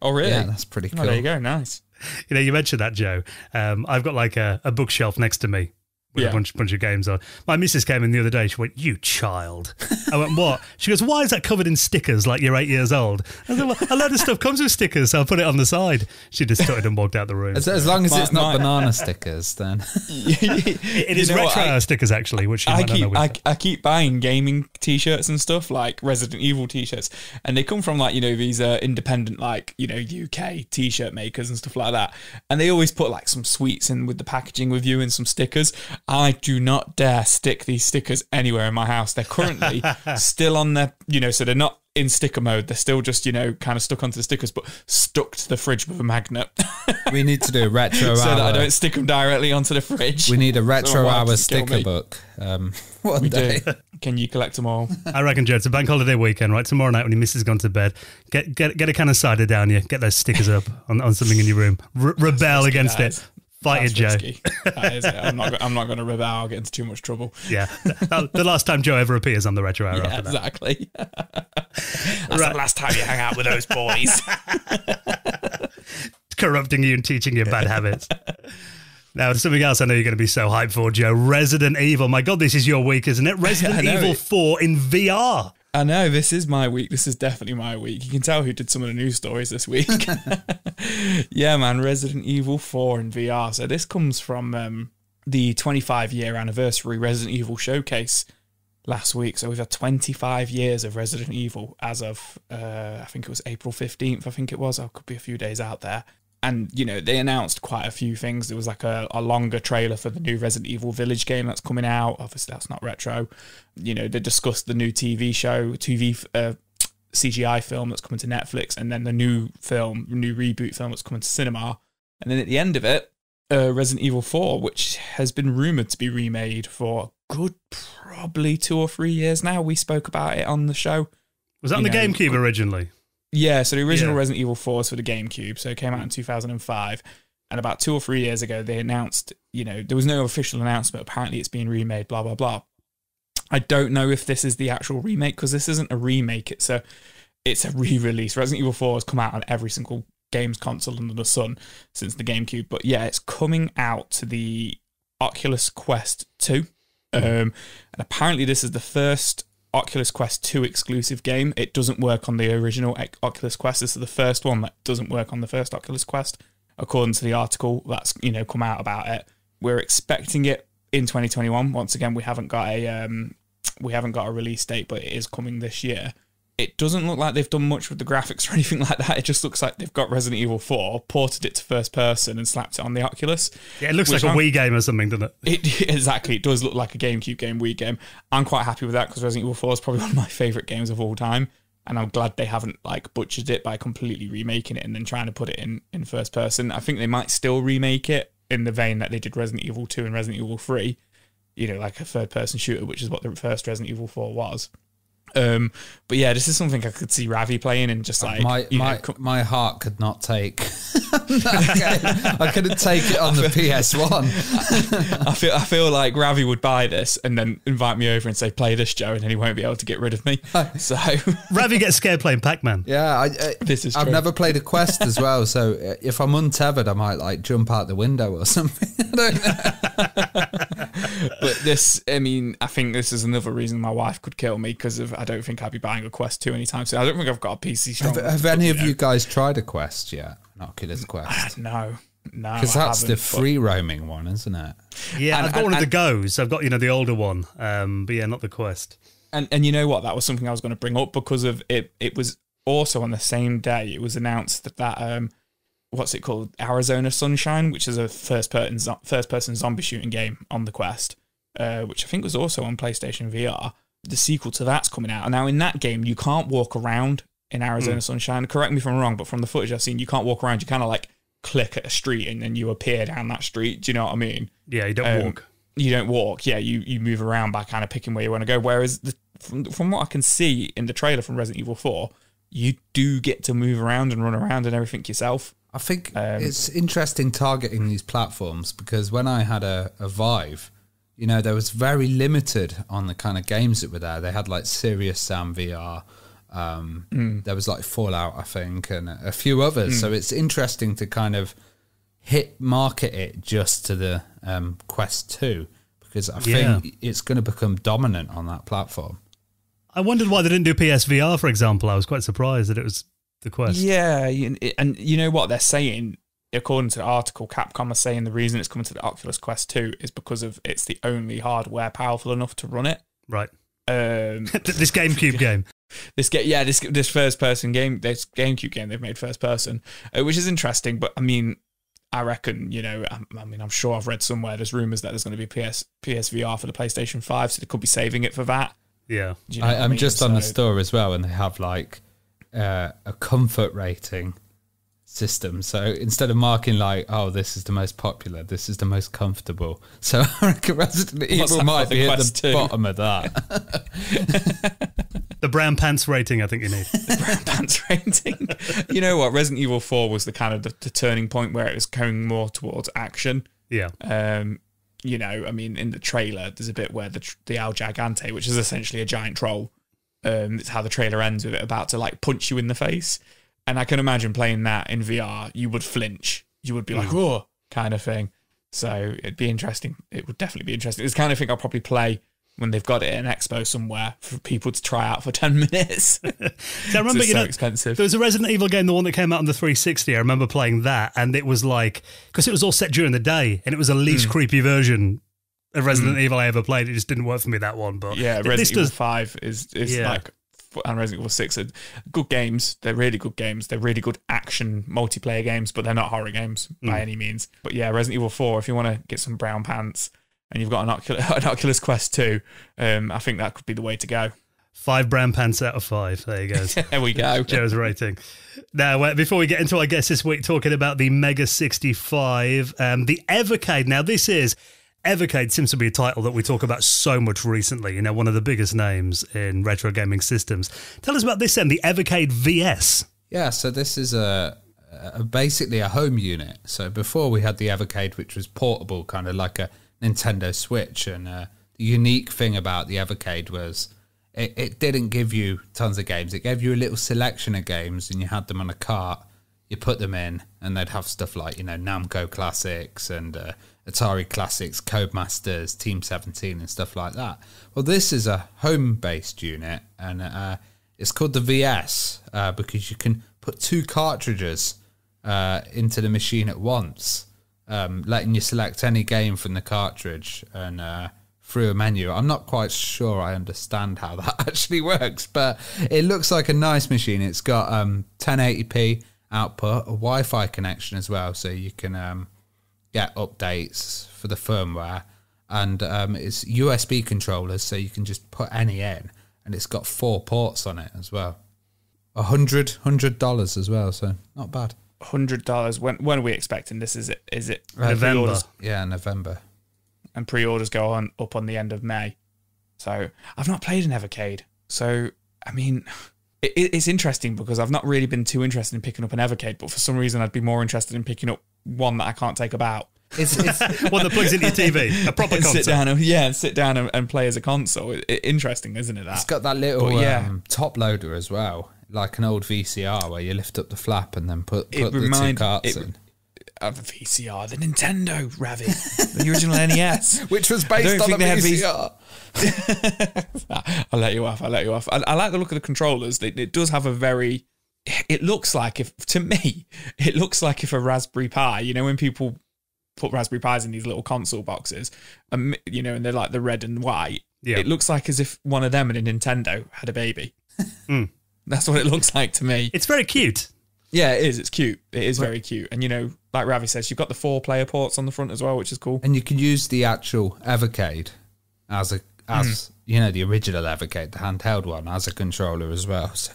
oh, really? yeah, that's pretty Oh, cool. there you go. Nice. You know, you mentioned that, Joe. Um, I've got like a, a bookshelf next to me with Yeah. a bunch, bunch of games on. My missus came in the other day. She went, "You child!" I went, "What?" She goes, "Why is that covered in stickers? Like you're eight years old?" I said, well, "A lot of stuff comes with stickers, so I put it on the side." She just started and walked out the room. As, as long as My- it's not my- banana stickers, then It is You know what, retro I- stickers actually, which I might know. keep I, I keep buying gaming t-shirts and stuff like Resident Evil t-shirts, and they come from like you know these uh, independent like you know UK t-shirt makers and stuff like that, and they always put like some sweets in with the packaging with you and some stickers. I do not dare stick these stickers anywhere in my house. They're currently still on their you know so they're not in sticker mode. They're still just you know kind of stuck onto the stickers, but stuck to the fridge with a magnet, we need to do a retro so hour. that I don't stick them directly onto the fridge. we need a retro my hour sticker book. Um, one We day. do. Can you collect them all? I reckon, Joe, it's a bank holiday weekend, right? Tomorrow night when your missus gone to bed, get get get a can of cider down you, get those stickers up on, on something in your room, R- rebel against it, fight That's it, Joe. risky. That is it. I'm not. I'm not going to rebel. I'll get into too much trouble. Yeah, That- the last time Joe ever appears on the retro hour Yeah, exactly. That's Right. the last time you hang out with those boys. corrupting you and teaching you bad habits. Now, there's something else I know you're going to be so hyped for, Joe. Resident Evil. My God, this is your week, isn't it? Resident Evil 4 in VR. I know this is my week. This is definitely my week. You can tell who did some of the news stories this week. yeah, man. Resident Evil 4 in VR. So this comes from um, the 25 year anniversary Resident Evil showcase last week. So we've had 25 years of Resident Evil as of uh, I think it was April 15th. I think it was. I could be a few days out there. And you know they announced quite a few things. There was like a, a longer trailer for the new Resident Evil Village game that's coming out. Obviously, that's not retro. You know they discussed the new TV show, TV uh, CGI film that's coming to Netflix, and then the new film, new reboot film that's coming to cinema. And then at the end of it, uh, Resident Evil 4, which has been rumored to be remade for good probably two or three years now. We spoke about it on the show. Was that on the know, GameCube originally? Yeah, so the original Yeah. Resident Evil 4 is for the GameCube, so it came out in 2005. And about two or three years ago, they announced, you know, there was no official announcement. Apparently, it's being remade, blah, blah, blah. I don't know if this is the actual remake because this isn't a remake. It's a, it's a re-release. Resident Evil 4 has come out on every single games console under the sun since the GameCube. But yeah, it's coming out to the Oculus Quest 2. Um, and apparently, this is the first Oculus Quest 2 exclusive game. It doesn't work on the original Oculus Quest. This is the first one that doesn't work on the first Oculus Quest, according to the article that's you know come out about it. We're expecting it in 2021. Once again, we haven't got a um, we haven't got a release date, but it is coming this year. It doesn't look like they've done much with the graphics or anything like that. It just looks like they've got Resident Evil 4, ported it to first person, and slapped it on the Oculus. Yeah, it looks like a I'm- Wii game or something, doesn't it? It exactly. It does look like a GameCube game, Wii game. I'm quite happy with that because Resident Evil 4 is probably one of my favorite games of all time, and I'm glad they haven't like butchered it by completely remaking it and then trying to put it in in first person. I think they might still remake it in the vein that they did Resident Evil 2 and Resident Evil 3. You know, like a third person shooter, which is what the first Resident Evil 4 was. Um, but yeah, this is something I could see Ravi playing and just like my you know, my my heart could not take. I couldn't take it on the PS One. I feel I feel like Ravi would buy this and then invite me over and say, "Play this, Joe," and then he won't be able to get rid of me. So Ravi gets scared playing Pac Man. Yeah, I, I, This is I've true. never played a quest as well, so uh, if I'm untethered, I might like jump out the window or something. I don't know. but this, I mean, I think this is another reason my wife could kill me because of I don't think I'd be buying a Quest 2 anytime soon. I don't think I've got a PC strong. Have, have any of you guys tried a quest yet? An Oculus Quest, No, no. because that's the haven't, but- free roaming one, isn't it? Yeah, And- I've got and- one of the and- Goes. I've got, you know, the older one. Um, but yeah, not the Quest. And and you know what? That was something I was going to bring up because of it. It was also on the same day. It was announced that that um, what's it called? Arizona Sunshine, which is a first person first person zombie shooting game on the Quest, uh, which I think was also on PlayStation VR. The sequel to that's coming out. Now in that game, you can't walk around in Arizona Sunshine. Correct me if I'm wrong, but from the footage I've seen, you can't walk around. You kind of like click at a street and then you appear down that street. Do you know what I mean? Yeah, you don't Um, walk. you don't walk. Yeah, you you move around by kind of picking where you want to go. Whereas the, from from what I can see in the trailer from Resident Evil Four, you do get to move around and run around and everything yourself. I think Um, it's interesting targeting these platforms because when I had a, a Vive, you know, there was very limited on the kind of games that were there. They had like Serious Sam VR. Um, Hmm. There was like Fallout, I think, and a few others. So it's interesting to kind of hit market it just to the um, Quest 2 because I Yeah. think it's going to become dominant on that platform. I wondered why they didn't do PSVR, for example. I was quite surprised that it was the Quest. Yeah, and you know what they're saying. According to the article, Capcom are saying the reason it's coming to the Oculus Quest 2 is because of it's the only hardware powerful enough to run it. Right. Um, this GameCube game. this get yeah this this first person game this GameCube game they've made first person, uh, which is interesting. But I mean, I reckon you know I, I mean I'm sure I've read somewhere there's rumors that there's going to be PS PSVR for the PlayStation Five, so they could be saving it for that. Yeah. You know I, what I'm mean? just on the store as well, and they have like uh, a comfort rating system. So instead of marking like, "Oh, this is the most popular," this is the most comfortable. So I reckon Resident What's Evil that might for the be at the 2? bottom of that. The brown pants rating, I think you need. the Brown pants rating. you know what? Resident Evil Four was the kind of the, the turning point where it was going more towards action. Yeah. Um, you know, I mean, in the trailer, there's a bit where the tr- the El Gigante, which is essentially a giant troll, um, it's how the trailer ends with it about to like punch you in the face. And I can imagine playing that in VR, you would flinch, you would be like, oh, kind of thing. So it'd be interesting. It would definitely be interesting. It's the kind of thing I'll probably play when they've got it at an expo somewhere for people to try out for 10 minutes. So I remember, it's you so know, expensive. there was a Resident Evil game, the one that came out on the 360. I remember playing that, and it was like because it was all set during the day, and it was the least Hmm. creepy version of Resident Evil I ever played. It just didn't work for me that one. But Yeah, Resident this Evil does. Five is is Yeah. like and Resident Evil Six are good games. They're really good games. They're really good action multiplayer games, but they're not horror games Hmm. by any means. But yeah, Resident Evil Four. If you want to get some brown pants and you've got an Oculus, an Oculus Quest Two, um, I think that could be the way to go. Five brown pants out of five. There you go. There we go. Joe's rating. Now, uh, before we get into our guest this week, talking about the Mega 65, um, the Evercade. Now, this is Evercade seems to be a title that we talk about so much recently. You know, one of the biggest names in retro gaming systems. Tell us about this then, the Evercade VS. Yeah, so this is a, a basically a home unit. So before we had the Evercade, which was portable, kind of like a Nintendo Switch, and uh, the unique thing about the Evercade was it, it didn't give you tons of games. It gave you a little selection of games, and you had them on a cart. You put them in, and they'd have stuff like you know Namco classics and uh, Atari classics, Codemasters, Team Seventeen, and stuff like that. Well, this is a home-based unit, and uh, it's called the VS uh, because you can put two cartridges uh, into the machine at once, um, letting you select any game from the cartridge and uh, through a menu. I'm not quite sure I understand how that actually works, but it looks like a nice machine. It's got um, 1080p output, a Wi-Fi connection as well, so you can um, get updates for the firmware, and um, it's USB controllers, so you can just put any in, and it's got four ports on it as well. A hundred hundred dollars as well, so not bad. Hundred dollars. When when are we expecting this? Is it is it November. pre-orders- Yeah, November. and pre-orders go on up on the end of May. So I've not played an Evercade. So I mean, it, it- it's interesting because I've not really been too interested in picking up an Evercade, but for some reason I'd be more interested in picking up one that I can't take about. It's, it's One that plugs into your TV, a proper And sit console. down and yeah, and sit down and, and play as a console. It, it- interesting, isn't it? That It's got that little But yeah. um, top loader as well, like an old VCR where you lift up the flap and then put, It put the two carts it- in. Of the VCR, the Nintendo Ravi, the original NES. Which was based on a VCR. I'll let you off. I'll let you off. I, I like the look of the controllers. It, it does have a very. It looks like if to me, it looks like if a Raspberry Pi. You know when people put Raspberry Pis in these little console boxes, and you know, and they're like the red and white. Yeah. It looks like as if one of them and a Nintendo had a baby. Hmm. That's what it looks like to me. It's very cute. Yeah, it is. It's cute. It is very cute. And you know, like Ravi says, you've got the four player ports on the front as well, which is cool. And you can use the actual Evercade as a as hmm. you know the original Evercade, the handheld one, as a controller as well. So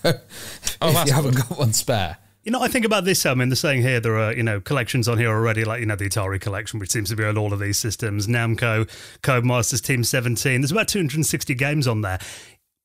oh, if that's you haven't got one spare, You know, I think about this. I mean, they're saying here there are you know collections on here already, like you know the Atari collection, which seems to be on all of these systems. Namco, Codemasters, Team Seventeen. There's about 260 games on there.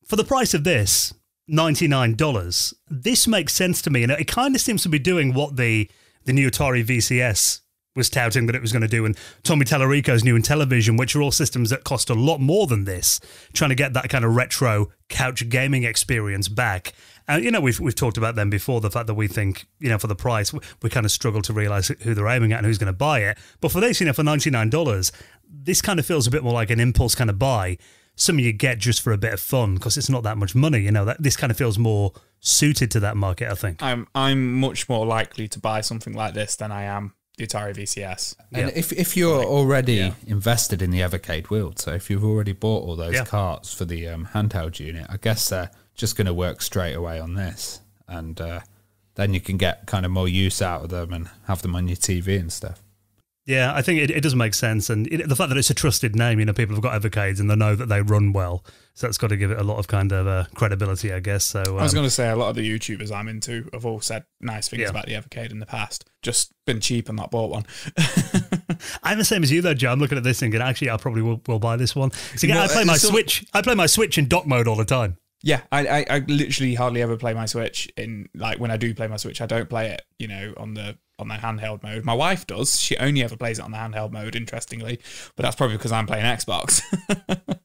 For the price of this, ninety nine dollars. This makes sense to me, and it kind of seems to be doing what the the new Atari VCS was touting that it was going to do, and Tommy Tallarico's new Intellivision, which are all systems that cost a lot more than this, trying to get that kind of retro couch gaming experience back. And you know, we've we've talked about them before. The fact that we think, you know, for the price, we, we kind of struggle to realize who they're aiming at and who's going to buy it. But for this, you know, for ninety nine dollars, this kind of feels a bit more like an impulse kind of buy. Something you get just for a bit of fun because it's not that much money. You know, that this kind of feels more suited to that market. I think. I'm I'm much more likely to buy something like this than I am the Atari VCS. and Yeah. if if you're already yeah. invested in the Evercade world, so if you've already bought all those Yeah. carts for the um, handheld unit, I guess they're just going to work straight away on this, and uh, then you can get kind of more use out of them and have them on your TV and stuff. Yeah, I think it, it does make sense, and it, the fact that it's a trusted name, you know, people have got Evercades and they know that they run well, so that's got to give it a lot of kind of uh, credibility, I guess. So I was um, going to say a lot of the YouTubers I'm into have all said nice things Yeah. about the Evercade in the past. Just been cheap and not bought one. I'm the same as you though, Joe. I'm looking at this thinking, actually, I probably will, will buy this one. So, know, I play uh, my so- Switch. I play my Switch in dock mode all the time. Yeah, I, I I literally hardly ever play my Switch in like when I do play my Switch, I don't play it, you know, on the on the handheld mode. My wife does. She only ever plays it on the handheld mode, interestingly, but that's probably because I'm playing Xbox.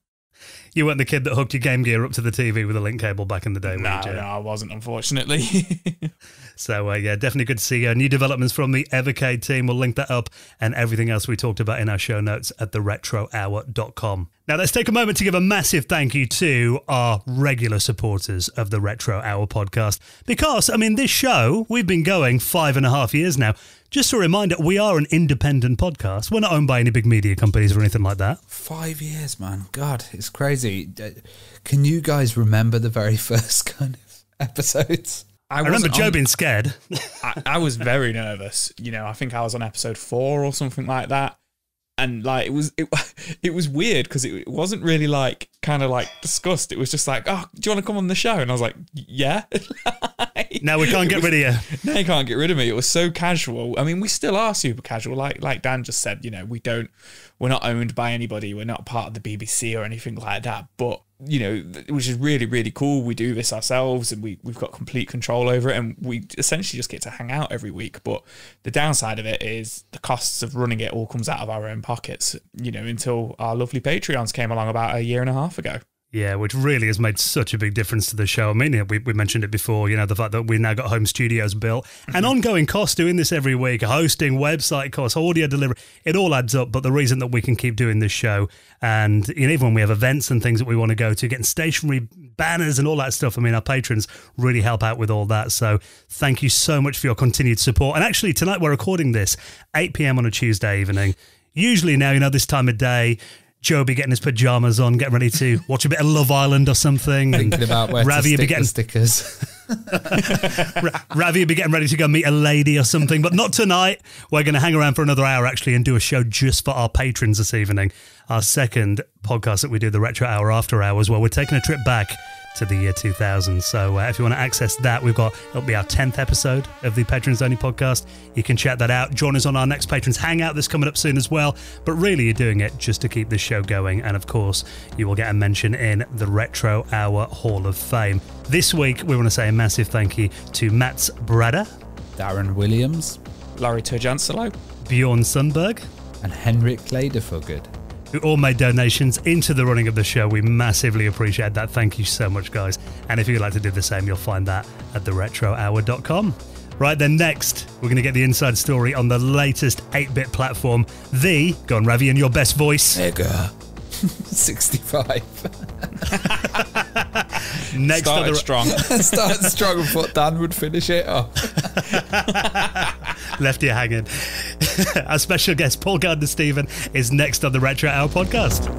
You weren't the kid that hooked your Game Gear up to the TV with a link cable back in the day, were no, you, no, I wasn't, unfortunately. So, uh, yeah, definitely good to see uh, new developments from the Evercade team. We'll link that up and everything else we talked about in our show notes at theretrohour.com. Now, let's take a moment to give a massive thank you to our regular supporters of the Retro Hour podcast. Because, I mean, this show, we've been going five and a half years now. Just a reminder, we are an independent podcast. We're not owned by any big media companies or anything like that. Five years, man. God, it's crazy. Uh, Can you guys remember the very first kind of episodes? I remember Joe on- being scared. I, I was very nervous. You know, I think I was on episode four or something like that, and like it was it, it was weird because it, wasn't really like kind of like discussed. It was just like, oh, do you want to come on the show? And I was like, yeah. now we can't get rid of you. now you can't get rid of me. It was so casual. I mean, we still are super casual. Like like Dan just said, you know, we don't, we're not owned by anybody. We're not part of the BBC or anything like that. But you know, which is really really cool. We do this ourselves, and we we've got complete control over it, and we essentially just get to hang out every week. But the downside of it is the costs of running it all comes out of our own pockets. You know, until our lovely Patreons came along about a year and a half ago. Yeah, which really has made such a big difference to the show. I mean, we, we mentioned it before, you know, the fact that we've now got home studios built and mm-hmm. ongoing costs doing this every week, hosting, website costs, audio delivery, it all adds up. But the reason that we can keep doing this show and you know, even when we have events and things that we want to go to, getting stationary banners and all that stuff, I mean, our patrons really help out with all that. So thank you so much for your continued support. And actually, tonight we're recording this 8 p.m. on a Tuesday evening. Usually now, you know, this time of day, Joby getting his pajamas on, getting ready to watch a bit of Love Island or something. Thinking about where Ravi to would be getting stickers. Ravi be getting ready to go meet a lady or something, but not tonight. We're going to hang around for another hour actually and do a show just for our patrons this evening. Our second podcast that we do, the Retro Hour After Hours, where we're taking a trip back to the year 2000. So uh, if you want to access that, we've got it'll be our 10th episode of the Patrons Only podcast. You can check that out. Join us on our next Patrons Hangout that's coming up soon as well. But really, you're doing it just to keep this show going. And of course, you will get a mention in the Retro Hour Hall of Fame. This week, we want to say a massive thank you to Mats Brådhe, Darren Williams Larry Turjansalo. Bjorn Sundberg, and Henrik Ladefoged. Who all made donations into the running of the show. We massively appreciate that. Thank you so much, guys. And if you'd like to do the same, you'll find that at theretrohour.com. Right then, next, we're going to get the inside story on the latest 8 bit platform, the, go on, Ravi, in your best voice. Mega 65. Next Started the, strong. Started strong and thought Dan would finish it off. left you hanging. Our special guest, Paul Gardner Stephen, is next on the Retro Hour podcast.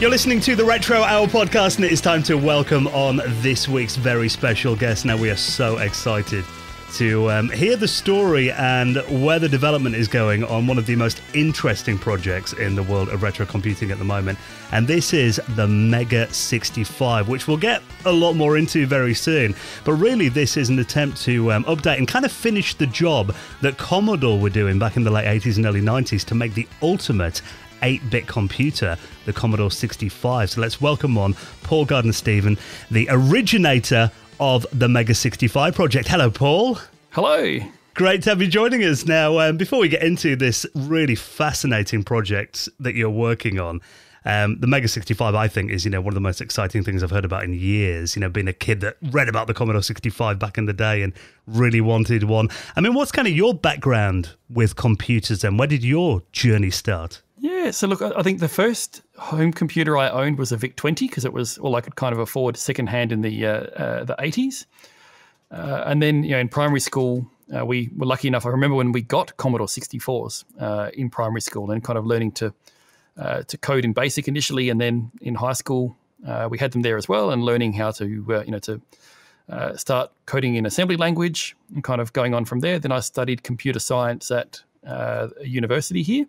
You're listening to the Retro Hour podcast, and it is time to welcome on this week's very special guest. Now, we are so excited to um, hear the story and where the development is going on one of the most interesting projects in the world of retro computing at the moment. And this is the Mega 65, which we'll get a lot more into very soon. But really, this is an attempt to um, update and kind of finish the job that Commodore were doing back in the late 80s and early 90s to make the ultimate 8 bit computer, the Commodore 65. So let's welcome on Paul Gardner Stephen, the originator of the Mega 65 project. Hello, Paul. Hello. Great to have you joining us. Now, um, before we get into this really fascinating project that you're working on, um, the Mega 65, I think, is you know one of the most exciting things I've heard about in years. You know, being a kid that read about the Commodore 65 back in the day and really wanted one. I mean, what's kind of your background with computers and where did your journey start? Yeah, so look, I think the first home computer I owned was a VIC 20 because it was all I could kind of afford secondhand in the uh, uh, the 80s. Uh, and then, you know, in primary school, uh, we were lucky enough. I remember when we got Commodore 64s uh, in primary school and kind of learning to uh, to code in BASIC initially, and then in high school we had them there as well, and learning how to you know to start coding in assembly language and kind of going on from there. Then I studied computer science at a university here.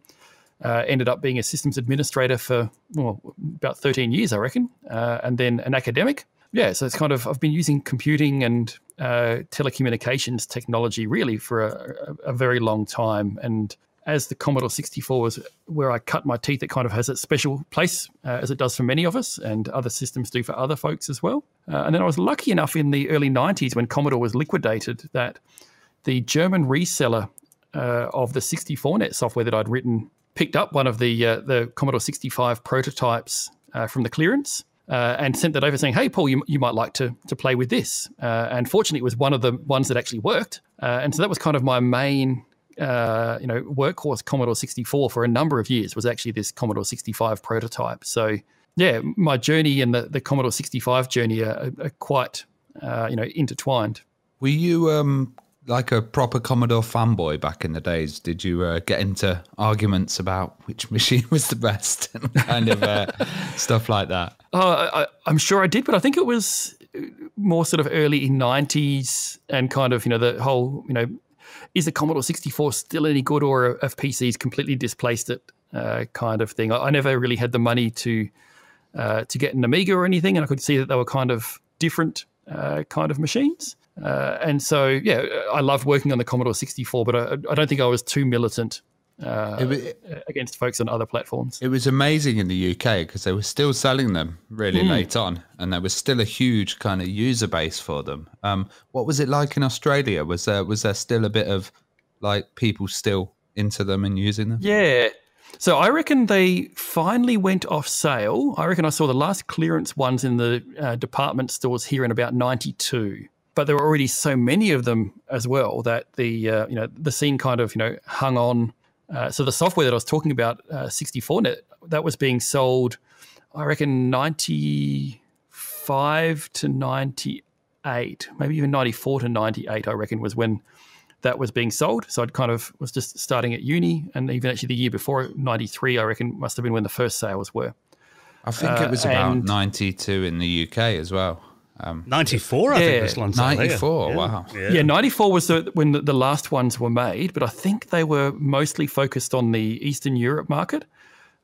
Uh, ended up being a systems administrator for well, about 13 years, I reckon, uh, and then an academic. Yeah, so it's kind of I've been using computing and uh, telecommunications technology really for a, a, very long time. And as the Commodore 64 was where I cut my teeth, it kind of has a special place, uh, as it does for many of us, and other systems do for other folks as well. Uh, and then I was lucky enough in the early 90s when Commodore was liquidated that the German reseller uh, of the 64net software that I'd written picked up one of the uh, the Commodore 65 prototypes uh, from the clearance. Uh, and sent that over saying, "Hey, Paul, you, you might like to to play with this." Uh, and fortunately, it was one of the ones that actually worked. Uh, and so that was kind of my main, uh, you know, workhorse Commodore 64 for a number of years. Was actually this Commodore 65 prototype. So yeah, my journey and the, the Commodore 65 journey are, are quite, you know, intertwined. Were you um, like a proper Commodore fanboy back in the days? Did you uh, get into arguments about which machine was the best and kind of uh, stuff like that? Oh, I, I'm sure I did, but I think it was more sort of early 90s and kind of, you know, the whole, you know, is the Commodore 64 still any good or have PCs completely displaced it uh, kind of thing. I, I never really had the money to uh, to get an Amiga or anything, and I could see that they were kind of different uh, kind of machines. Uh, and so, yeah, I loved working on the Commodore 64, but I, I don't think I was too militant uh, It wa- against folks on other platforms. It was amazing in the UK because they were still selling them really late on, and there was still a huge kind of user base for them. Um, what was it like in Australia? Was there was there still a bit of like people still into them and using them? Yeah. So I reckon they finally went off sale. I reckon I saw the last clearance ones in the uh, department stores here in about 92. But there were already so many of them as well that the uh, you know the scene kind of you know hung on. Uh, so the software that I was talking about, uh, 64net, that was being sold, I reckon 95 to 98, maybe even 94 to 98. I reckon was when that was being sold. So I'd kind of was just starting at uni, and even actually the year before '93, I reckon must have been when the first sales were. I think it was Uh, about and- 92 in the UK as well. Um, 94, I Yeah. think this one. 94, wow. Yeah, 94 was the, when the, the last ones were made, but I think they were mostly focused on the Eastern Europe market.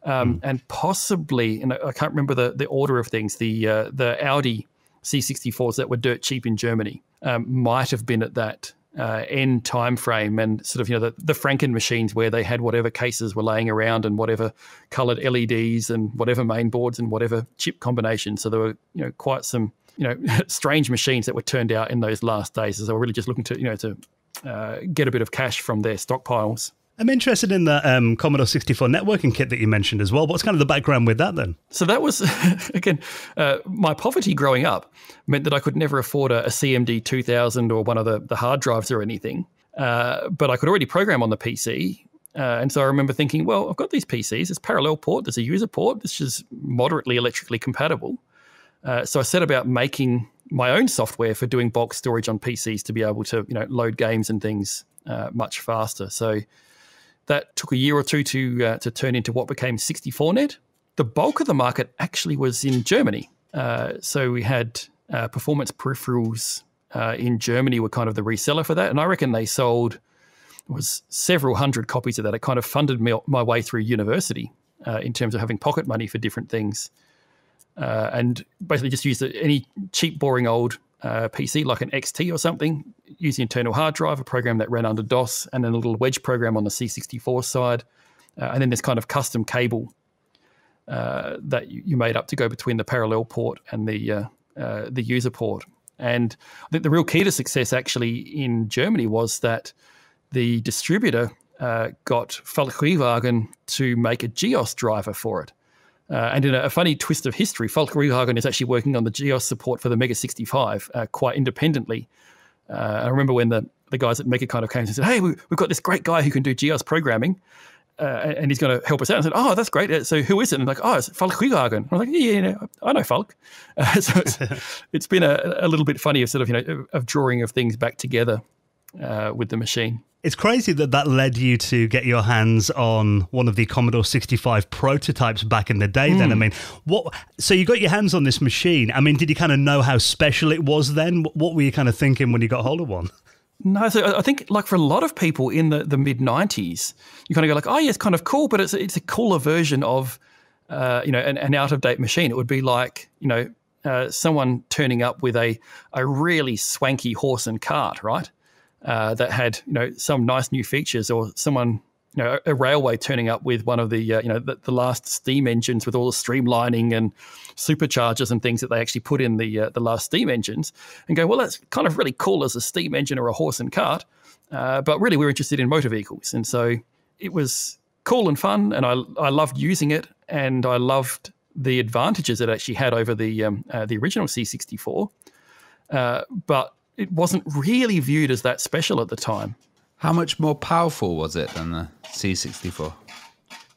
Um, And possibly, and I I can't remember the, the order of things, the uh, the Aldi C64s that were dirt cheap in Germany um, might have been at that uh, end time frame and sort of, you know, the, the Franken machines where they had whatever cases were laying around and whatever colored LEDs and whatever main boards and whatever chip combinations. So there were, you know, quite some, you know, strange machines that were turned out in those last days as they were really just looking to, you know, to uh, get a bit of cash from their stockpiles. I'm interested in the um, Commodore 64 networking kit that you mentioned as well. What's kind of the background with that then? So that was, again, uh, my poverty growing up meant that I could never afford a, a CMD 2000 or one of the, the hard drives or anything. Uh, but I could already program on the PC. Uh, and so I remember thinking, well, I've got these PCs. There's parallel port, there's a user port. This is moderately electrically compatible. Uh, so I set about making my own software for doing bulk storage on PCs to be able to, you know, load games and things uh, much faster. So that took a year or two to uh, to turn into what became 64net. The bulk of the market actually was in Germany. Uh, so we had uh, performance peripherals in Germany were kind of the reseller for that, and I reckon they sold was several hundred copies of that. It kind of funded me my way through university uh, in terms of having pocket money for different things, uh, and basically just used any cheap, boring old uh, PC like an XT or something, use the internal hard drive, a program that ran under DOS, and then a little wedge program on the C64 side, uh, and then this kind of custom cable uh, that you, made up to go between the parallel port and the uh, uh, the user port. And I think the real key to success actually in Germany was that the distributor got Falk Rehwagen to make a GEOS driver for it. Uh, and in a, a funny twist of history, Falk Rehwagen is actually working on the GEOS support for the Mega 65 uh, quite independently. Uh, I remember when the, the guys at Mega kind of came and said, Hey, we, we've got this great guy who can do GEOS programming. Uh, and he's going to help us out. I said, "Oh, that's great. Uh, So who is it?" And like, "Oh, it's Falk Rehwagen." I was like, "Yeah, yeah, yeah, I know Falk." Uh, so it's, it's been a, a little bit funny of sort of you know of drawing of things back together uh, with the machine. It's crazy that that led you to get your hands on one of the Commodore 65 prototypes back in the day. Then, I mean, what? So you got your hands on this machine. I mean, did you kind of know how special it was then? What- were you kind of thinking when you got hold of one? No, so I- I think like for a lot of people in the, the mid '90s, you kind of go like, "Oh, yeah, it's kind of cool," but it's it's a cooler version of uh, you know an, an out of date machine. It would be like you know uh, someone turning up with a a really swanky horse and cart, right? Uh, that had you know some nice new features, or someone you know a, a railway turning up with one of the uh, you know the, the last steam engines with all the streamlining and superchargers and things that they actually put in the uh, the last steam engines, and go, well, that's kind of really cool as a steam engine or a horse and cart, uh, but really we're interested in motor vehicles, and so it was cool and fun, and I I loved using it, and I loved the advantages it actually had over the um, uh, the original C64, uh, but it wasn't really viewed as that special at the time. How much more powerful was it than the C64?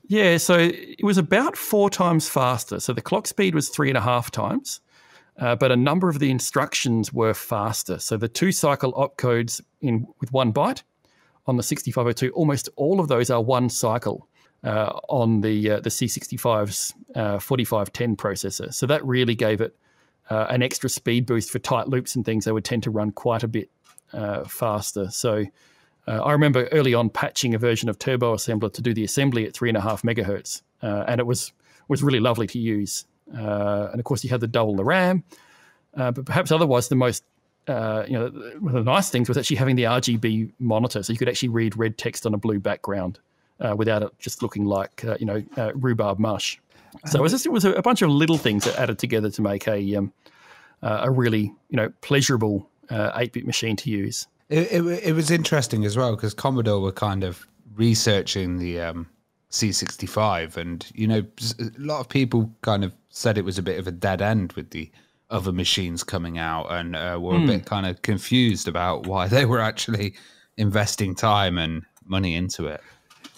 Yeah, so it was about four times faster. So the clock speed was three and a half times, uh, but a number of the instructions were faster. So the two cycle opcodes in with one byte on the 6502, almost all of those are one cycle uh, on the uh, the C65's uh, 4510 processor. So that really gave it uh, an extra speed boost for tight loops and things. They would tend to run quite a bit uh, faster. So uh, I remember early on patching a version of Turbo Assembler to do the assembly at three and a half megahertz, uh, and it was was really lovely to use. Uh, and of course, you had the double the RAM, uh, but perhaps otherwise the most you know one of the nice things was actually having the RGB monitor, so you could actually read red text on a blue background without it just looking like you know rhubarb mush. So it was just it was a, bunch of little things that added together to make a um, uh, a really you know pleasurable eight bit machine to use. It, it, it was interesting as well because Commodore were kind of researching the um, C65, and you know, a lot of people kind of said it was a bit of a dead end with the other machines coming out, and uh, were a bit kind of confused about why they were actually investing time and money into it.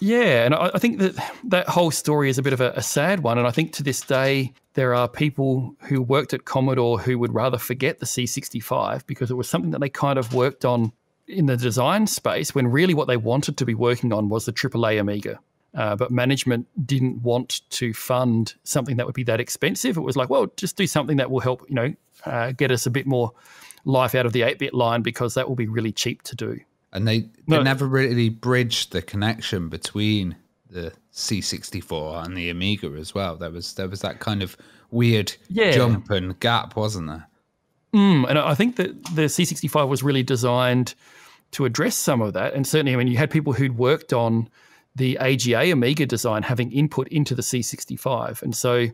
Yeah, and I, I think that that whole story is a bit of a, a sad one. And I think to this day, there are people who worked at Commodore who would rather forget the C65 because it was something that they kind of worked on in the design space when really what they wanted to be working on was the AAA Amiga. Uh, but management didn't want to fund something that would be that expensive. It was like, well, just do something that will help, you know, uh, get us a bit more life out of the 8-bit line because that will be really cheap to do. And they, they No. never really bridged the connection between the C64 and the Amiga as well. There was there was that kind of weird Yeah. jump and gap, wasn't there? Mm, and I think that the C65 was really designed to address some of that. And certainly, I mean, you had people who'd worked on the AGA Amiga design having input into the C65. And so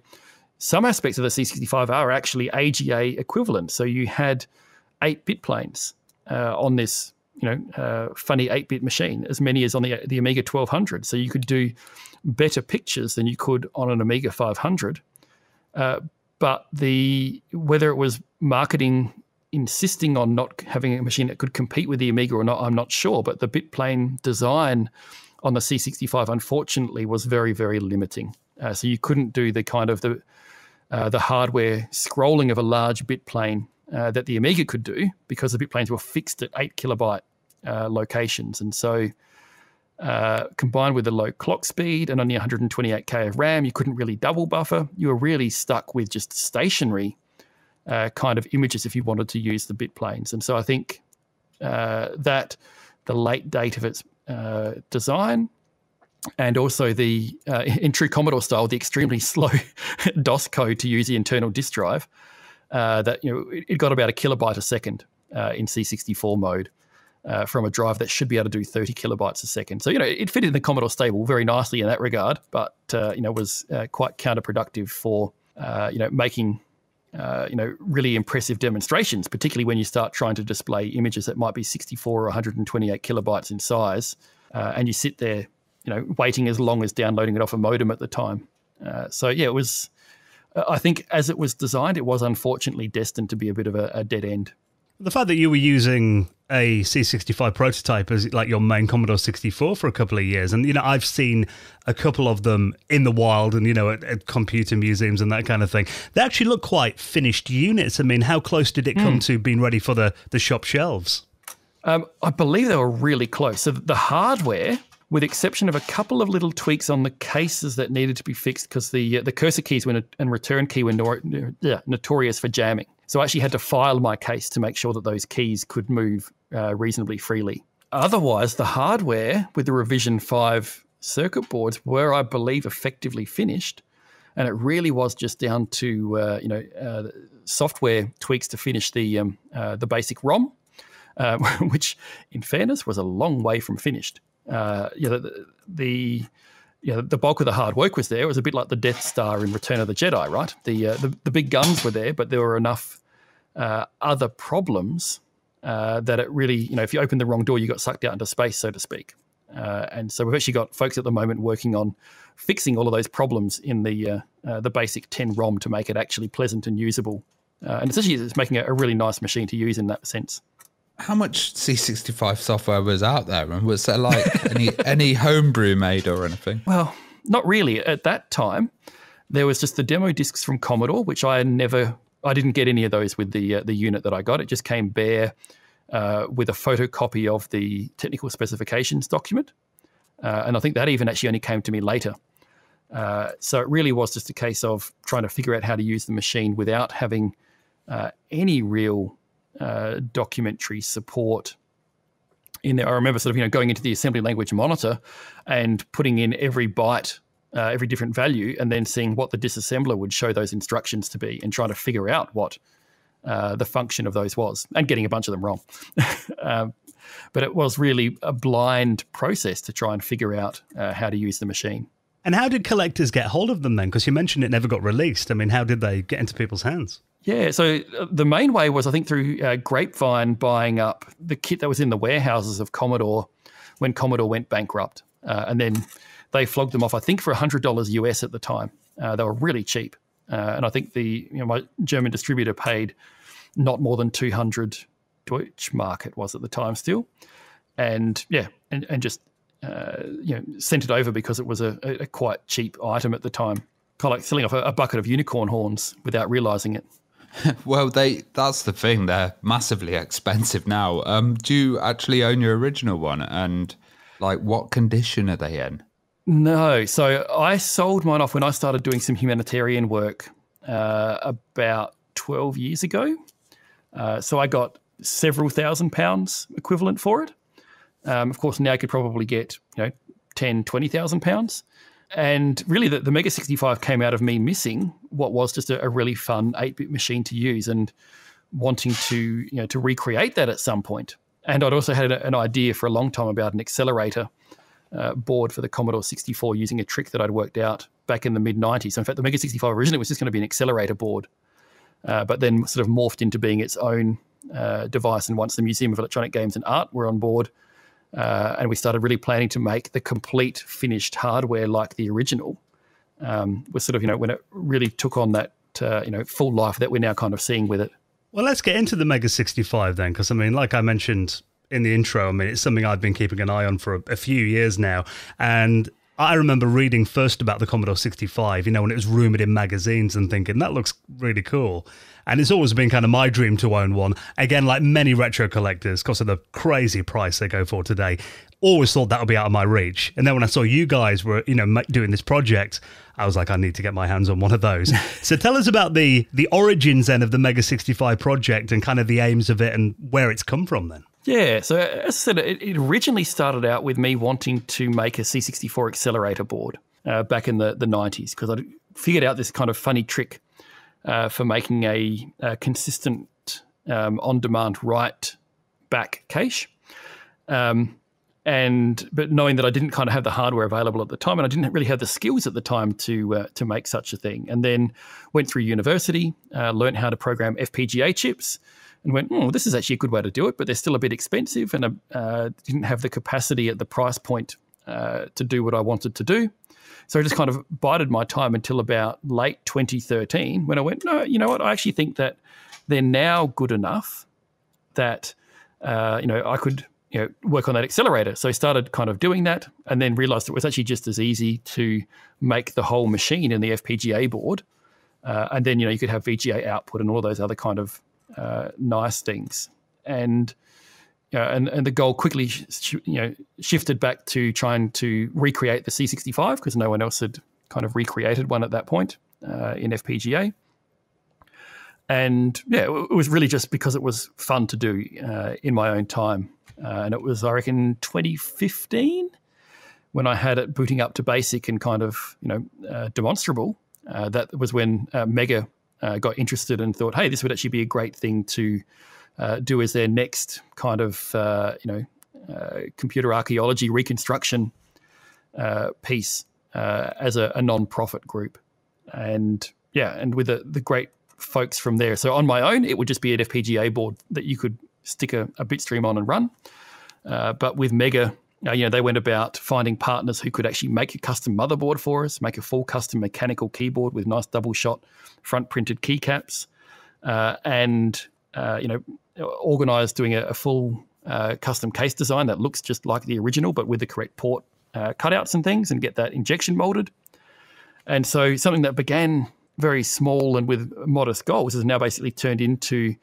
some aspects of the C65 are actually AGA equivalent. So you had 8 bit planes uh, on this. You know, uh, funny eight-bit machine, as many as on the the Amiga 1200. So you could do better pictures than you could on an Amiga 500 but the whether it was marketing insisting on not having a machine that could compete with the Amiga or not, I'm not sure. But the bitplane design on the C65, unfortunately, was very, very limiting. Uh, so you couldn't do the kind of the uh, the hardware scrolling of a large bitplane uh, that the Amiga could do because the bitplanes were fixed at eight kilobyte uh, locations, and so uh, combined with the low clock speed and only 128k of RAM, you couldn't really double buffer. You were really stuck with just stationary uh, kind of images if you wanted to use the bit planes. And so I think uh, that the late date of its uh, design and also the uh, in true Commodore style, the extremely slow DOS code to use the internal disk drive. Uh, that you know, it, it got about a kilobyte a second uh, in C64 mode uh, from a drive that should be able to do 30 kilobytes a second. So you know, it fit in the Commodore stable very nicely in that regard, but uh, you know, was uh, quite counterproductive for uh, you know making uh, you know, really impressive demonstrations, particularly when you start trying to display images that might be 64 or 128 kilobytes in size, uh, and you sit there, you know, waiting as long as downloading it off a modem at the time. Uh, so yeah, it was. I think as it was designed, it was unfortunately destined to be a bit of a, a dead end. The fact that you were using a C65 prototype as like your main Commodore 64 for a couple of years, and you know I've seen a couple of them in the wild, and you know at, at computer museums and that kind of thing. They actually look quite finished units. I mean, how close did it come to being ready for the the shop shelves? Um, I believe they were really close. So the hardware, with exception of a couple of little tweaks on the cases that needed to be fixed, because the uh, the cursor keys were, and return key were nor- yeah, notorious for jamming. So I actually had to file my case to make sure that those keys could move uh, reasonably freely. Otherwise, the hardware with the revision five circuit boards were, I believe, effectively finished, and it really was just down to uh, you know uh, software tweaks to finish the um, uh, the basic ROM uh, which, in fairness, was a long way from finished. Uh, you know, the, the you know, the bulk of the hard work was there. It was a bit like the Death Star in Return of the Jedi, right? The uh, the, the big guns were there, but there were enough uh, other problems uh, that it really, you know, if you opened the wrong door, you got sucked out into space, so to speak. Uh, and so we've actually got folks at the moment working on fixing all of those problems in the uh, uh, the basic 10 ROM to make it actually pleasant and usable. And essentially, it's making it a really nice machine to use in that sense. How much C65 software was out there, and was there like any any homebrew made or anything? Well, not really. At that time, there was just the demo discs from Commodore, which I never, I didn't get any of those with the uh, the unit that I got. It just came bare uh, with a photocopy of the technical specifications document, uh, and I think that even actually only came to me later. Uh, so it really was just a case of trying to figure out how to use the machine without having uh, any real uh, documentary support in there. I remember sort of you know going into the assembly language monitor and putting in every byte, uh, every different value, and then seeing what the disassembler would show those instructions to be, and trying to figure out what uh, the function of those was, and getting a bunch of them wrong. um, but it was really a blind process to try and figure out uh, how to use the machine. And how did collectors get hold of them then? Because you mentioned it never got released. I mean, how did they get into people's hands? Yeah, so uh, the main way was I think through uh, Grapevine buying up the kit that was in the warehouses of Commodore when Commodore went bankrupt, uh, and then they flogged them off. I think for hundred dollars US at the time. Uh, they were really cheap, uh, and I think the you know my German distributor paid not more than two hundred Deutsch mark it was at the time still, and yeah, and, and just uh, you know sent it over because it was a, a, a quite cheap item at the time, kind of like selling off a, a bucket of unicorn horns without realizing it. well, they that's the thing. They're massively expensive now. Um, do you actually own your original one? And like, what condition are they in? No. So I sold mine off when I started doing some humanitarian work uh, about 12 years ago. Uh, so I got several thousand pounds equivalent for it. Um, of course, now I could probably get, you know, 10, 20,000 pounds. And really, the, the, Mega 65 came out of me missing what was just a, a really fun 8 bit machine to use and wanting to, you know, to recreate that at some point. And I'd also had an idea for a long time about an accelerator uh, board for the Commodore 64 using a trick that I'd worked out back in the mid 90s. So in fact, the Mega 65 originally was just going to be an accelerator board, uh, but then sort of morphed into being its own uh, device. And once the Museum of Electronic Games and Art were on board, uh, and we started really planning to make the complete finished hardware like the original. Um, was sort of you know when it really took on that uh, you know full life that we're now kind of seeing with it. Well, let's get into the Mega 65 then, because I mean, like I mentioned in the intro, I mean, it's something I've been keeping an eye on for a, a few years now, and I remember reading first about the Commodore 65, you know, when it was rumored in magazines and thinking, that looks really cool. And it's always been kind of my dream to own one. Again, like many retro collectors, because of the crazy price they go for today, always thought that would be out of my reach. And then when I saw you guys were, you know, doing this project, I was like, I need to get my hands on one of those. so tell us about the the origins then of the Mega 65 project and kind of the aims of it and where it's come from then. Yeah, so as I said, it, it originally started out with me wanting to make a C64 accelerator board uh, back in the, the 90s because I figured out this kind of funny trick uh, for making a, a consistent um, on demand write back cache. Um, and but knowing that I didn't kind of have the hardware available at the time, and I didn't really have the skills at the time to uh, to make such a thing, and then went through university, uh, learned how to program FPGA chips, and went, oh, this is actually a good way to do it, but they're still a bit expensive and uh, didn't have the capacity at the price point uh, to do what I wanted to do. So I just kind of bided my time until about late 2013 when I went, no, you know what? I actually think that they're now good enough that, uh, you know, I could you know, work on that accelerator. So I started kind of doing that and then realized it was actually just as easy to make the whole machine in the FPGA board. Uh, and then, you know, you could have VGA output and all those other kind of uh, nice things. And you know, and and the goal quickly you know shifted back to trying to recreate the C65 because no one else had kind of recreated one at that point uh, in FPGA. And yeah, it was really just because it was fun to do uh, in my own time. Uh, and it was, I reckon, 2015 when I had it booting up to basic and kind of, you know, uh, demonstrable. Uh, that was when Mega uh, got interested and thought, hey, this would actually be a great thing to uh, do as their next kind of uh, you know uh, computer archaeology reconstruction uh, piece uh, as a, a non-profit group, and yeah, and with the, the great folks from there. So on my own, it would just be an FPGA board that you could stick a, a bitstream on and run. but with Mega, uh, you know, they went about finding partners who could actually make a custom motherboard for us, make a full custom mechanical keyboard with nice double shot front printed keycaps, uh, and uh, you know, organized doing a, a full uh, custom case design that looks just like the original, but with the correct port uh, cutouts and things, and get that injection molded. And so something that began very small and with modest goals has now basically turned into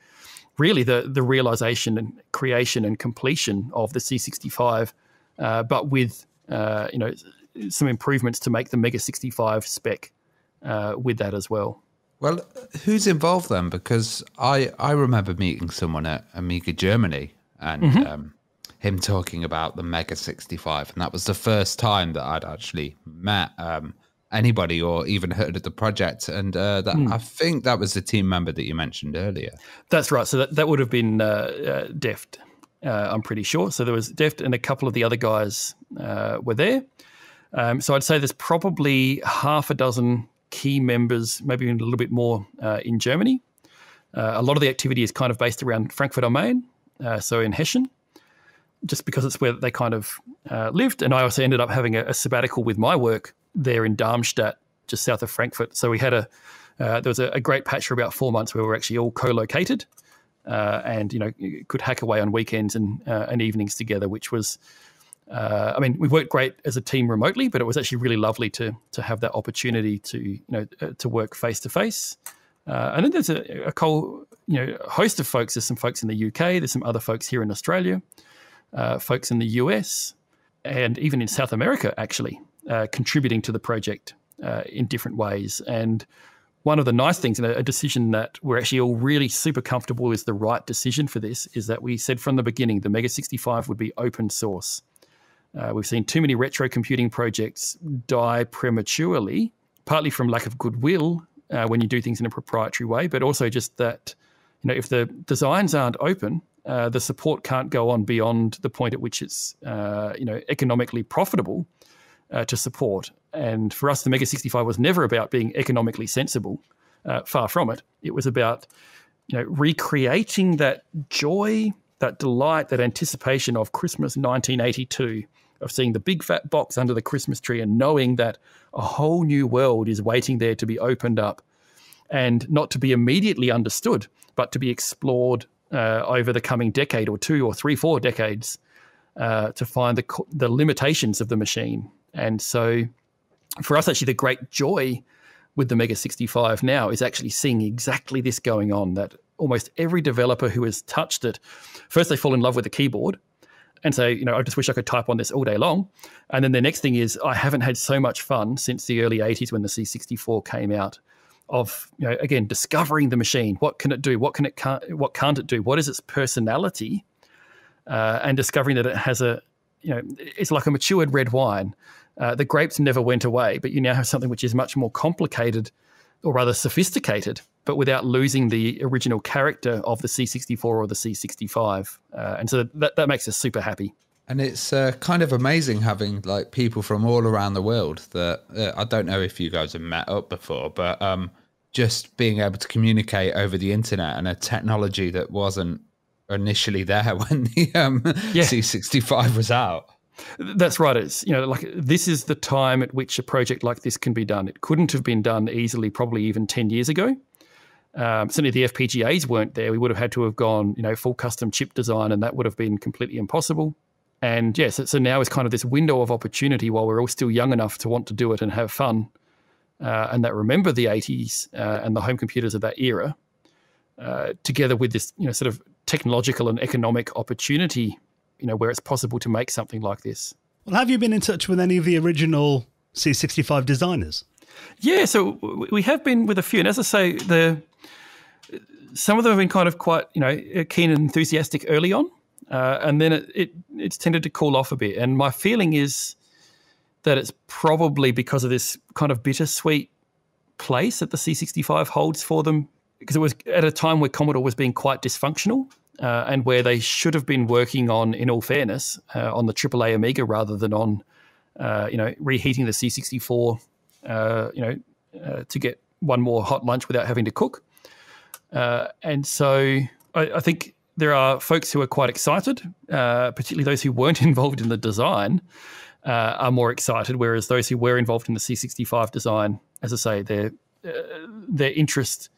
really the the realization and creation and completion of the C65 uh, but with uh, you know some improvements to make the Mega 65 spec uh, with that as well. Well, who's involved then? Because I I remember meeting someone at Amiga Germany and mm-hmm. um, him talking about the Mega 65, and that was the first time that I'd actually met. Um, anybody or even heard of the project. And uh, that, mm. I think that was the team member that you mentioned earlier. That's right. So that, that would have been uh, uh, Deft. Uh, I'm pretty sure. So there was Deft and a couple of the other guys uh, were there. Um, so I'd say there's probably half a dozen key members, maybe even a little bit more uh, in Germany. Uh, a lot of the activity is kind of based around Frankfurt am Main, uh, so in Hessen, just because it's where they kind of uh, lived. And I also ended up having a, a, sabbatical with my work there in Darmstadt, just south of Frankfurt. So we had a there was a, a great patch for about four months where we were actually all co-located uh, and you know could hack away on weekends and uh, and evenings together, which was. Uh, I mean, we worked great as a team remotely, but it was actually really lovely to to have that opportunity to you know uh, to work face to face and then there's a, a whole you know host of folks. There's some folks in the UK. There's some other folks here in Australia, uh, folks in the US, and even in South America, actually uh, contributing to the project in different ways. And one of the nice things, and a, decision that we're actually all really super comfortable is the right decision for this, is that we said from the beginning the Mega 65 would be open source. Uh, we've seen too many retro computing projects die prematurely, partly from lack of goodwill uh, when you do things in a proprietary way, but also just that you know if the designs aren't open, uh, the support can't go on beyond the point at which it's uh, you know economically profitable uh, to support. And for us, the Mega 65 was never about being economically sensible. Uh, far from it. It was about you know recreating that joy, that delight, that anticipation of Christmas 1982 of seeing the big fat box under the Christmas tree and knowing that a whole new world is waiting there to be opened up and not to be immediately understood, but to be explored uh, over the coming decade or two or three, four decades uh, to find the, the limitations of the machine and so for us, actually, the great joy with the Mega 65 now is actually seeing exactly this going on that almost every developer who has touched it, first they fall in love with the keyboard and say, you know, I just wish I could type on this all day long. And then the next thing is, I haven't had so much fun since the early 80s when the C64 came out. Of you know, again, discovering the machine. What can it do? What can it can't? What can't it do? What is its personality? Uh, and discovering that it has a, you know, it's like a matured red wine uh, the grapes never went away, but you now have something which is much more complicated, or rather sophisticated, but without losing the original character of the C64 or the C65. Uh, and so that, that makes us super happy. And it's uh, kind of amazing having like people from all around the world that uh, I don't know if you guys have met up before, but um, just being able to communicate over the internet and a technology that wasn't initially there when the um, yeah. C65 was out. That's right. It's you know like this is the time at which a project like this can be done. It couldn't have been done easily, probably even ten years ago. Um, certainly, the FPGAs weren't there. We would have had to have gone you know full custom chip design, and that would have been completely impossible. And yes, so, so now is kind of this window of opportunity while we're all still young enough to want to do it and have fun, uh, and that remember the '80s uh, and the home computers of that era, uh, together with this you know sort of technological and economic opportunity you know where it's possible to make something like this. Well, have you been in touch with any of the original C65 designers? Yeah, so we have been with a few, and as I say, the some of them have been kind of quite you know keen and enthusiastic early on, uh, and then it, it it's tended to cool off a bit. And my feeling is that it's probably because of this kind of bittersweet place that the C65 holds for them, because it was at a time where Commodore was being quite dysfunctional uh, and where they should have been working on, in all fairness, uh, on the AAA Amiga rather than on, uh, you know, reheating the C64, uh, you know, uh, to get one more hot lunch without having to cook. Uh, and so I, I, think there are folks who are quite excited, particularly those who weren't involved in the design, are more excited, whereas those who were involved in the C65 design, as I say, their their interest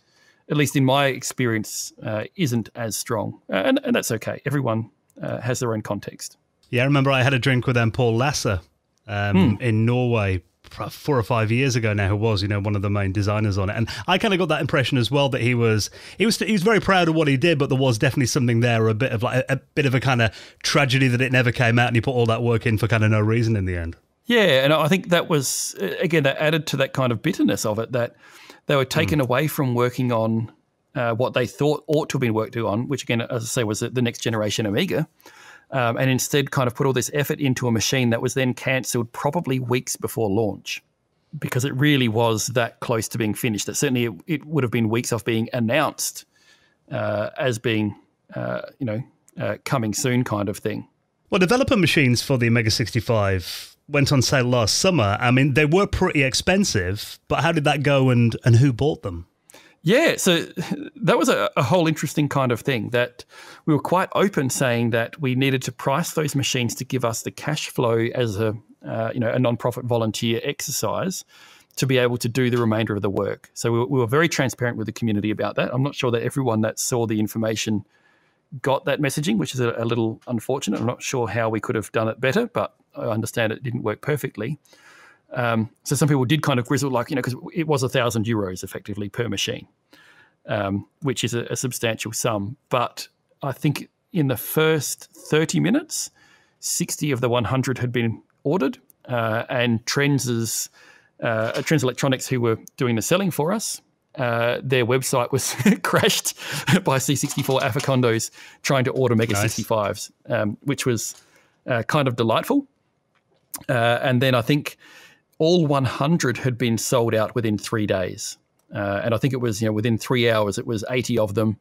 at least in my experience, uh, isn't as strong. Uh, and, and, that's okay. Everyone uh, has their own context. Yeah, I remember I had a drink with um, Paul Lassa um, hmm. in Norway four or five years ago now who was you know one of the main designers on it and i kind of got that impression as well that he was he was he was very proud of what he did but there was definitely something there a bit of like a, a bit of a kind of tragedy that it never came out and he put all that work in for kind of no reason in the end yeah and i think that was again that added to that kind of bitterness of it that they were taken mm. away from working on uh, what they thought ought to have been worked on, which again, as I say, was the next generation Amiga, um, and instead kind of put all this effort into a machine that was then cancelled probably weeks before launch because it really was that close to being finished. That certainly it, it would have been weeks off being announced uh, as being, uh, you know, uh, coming soon kind of thing. Well, developer machines for the Mega 65 went on sale last summer. I mean, they were pretty expensive, but how did that go and, and who bought them? Yeah, so that was a, a, whole interesting kind of thing that we were quite open saying that we needed to price those machines to give us the cash flow as a uh, you know a non-profit volunteer exercise to be able to do the remainder of the work. So we, we were very transparent with the community about that. I'm not sure that everyone that saw the information got that messaging, which is a, a little unfortunate. I'm not sure how we could have done it better, but I understand it didn't work perfectly. Um, so some people did kind of grizzle, like, you know, because it was a thousand euros effectively per machine. um, which is a, a, substantial sum. But I think in the first 30 minutes, 60 of the 100 had been ordered, uh, and Trenz' uh, Trenz Electronics, who were doing the selling for us, uh, their website was crashed by C64 Afacondos trying to order Mega nice. 65s, um, which was uh, kind of delightful. Uh, and then I think all 100 had been sold out within three days. Uh, and I think it was, you know, within three hours, it was 80 of them.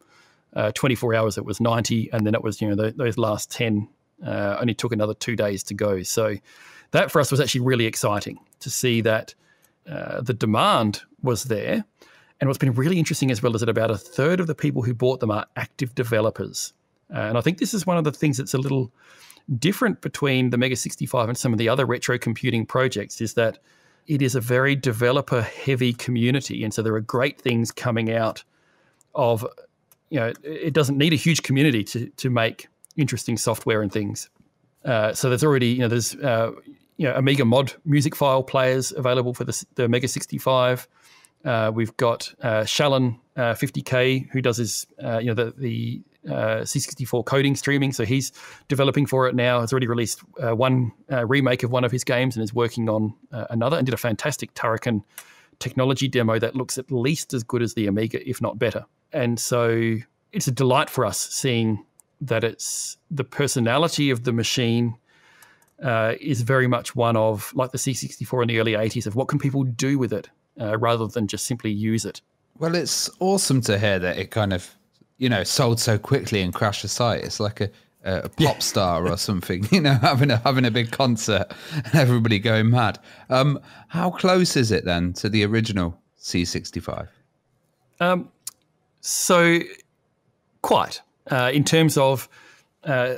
Uh, 24 hours, it was 90. And then it was, you know, the, those last 10 uh, only took another two days to go. So that for us was actually really exciting to see that uh, the demand was there. And what's been really interesting as well is that about a third of the people who bought them are active developers. Uh, and I think this is one of the things that's a little different between the Mega 65 and some of the other retro computing projects is that it is a very developer heavy community. And so there are great things coming out of, you know, it doesn't need a huge community to, to make interesting software and things. Uh, so there's already, you know, there's, uh, you know, Amiga mod music file players available for the, the Mega 65. Uh, we've got uh, Shallan 50K, uh, who does his, uh, you know, the, the uh, C64 coding streaming. So he's developing for it now. Has already released uh, one uh, remake of one of his games and is working on uh, another. And did a fantastic Turrican technology demo that looks at least as good as the Amiga, if not better. And so it's a delight for us seeing that it's the personality of the machine. Uh, is very much one of like the C64 in the early 80s of what can people do with it uh, rather than just simply use it. Well, it's awesome to hear that it kind of you know, sold so quickly and crashed the site. It's like a, a pop yeah. star or something, you know, having a having a big concert and everybody going mad. Um, how close is it then to the original C65? Um, so quite uh, in terms of uh,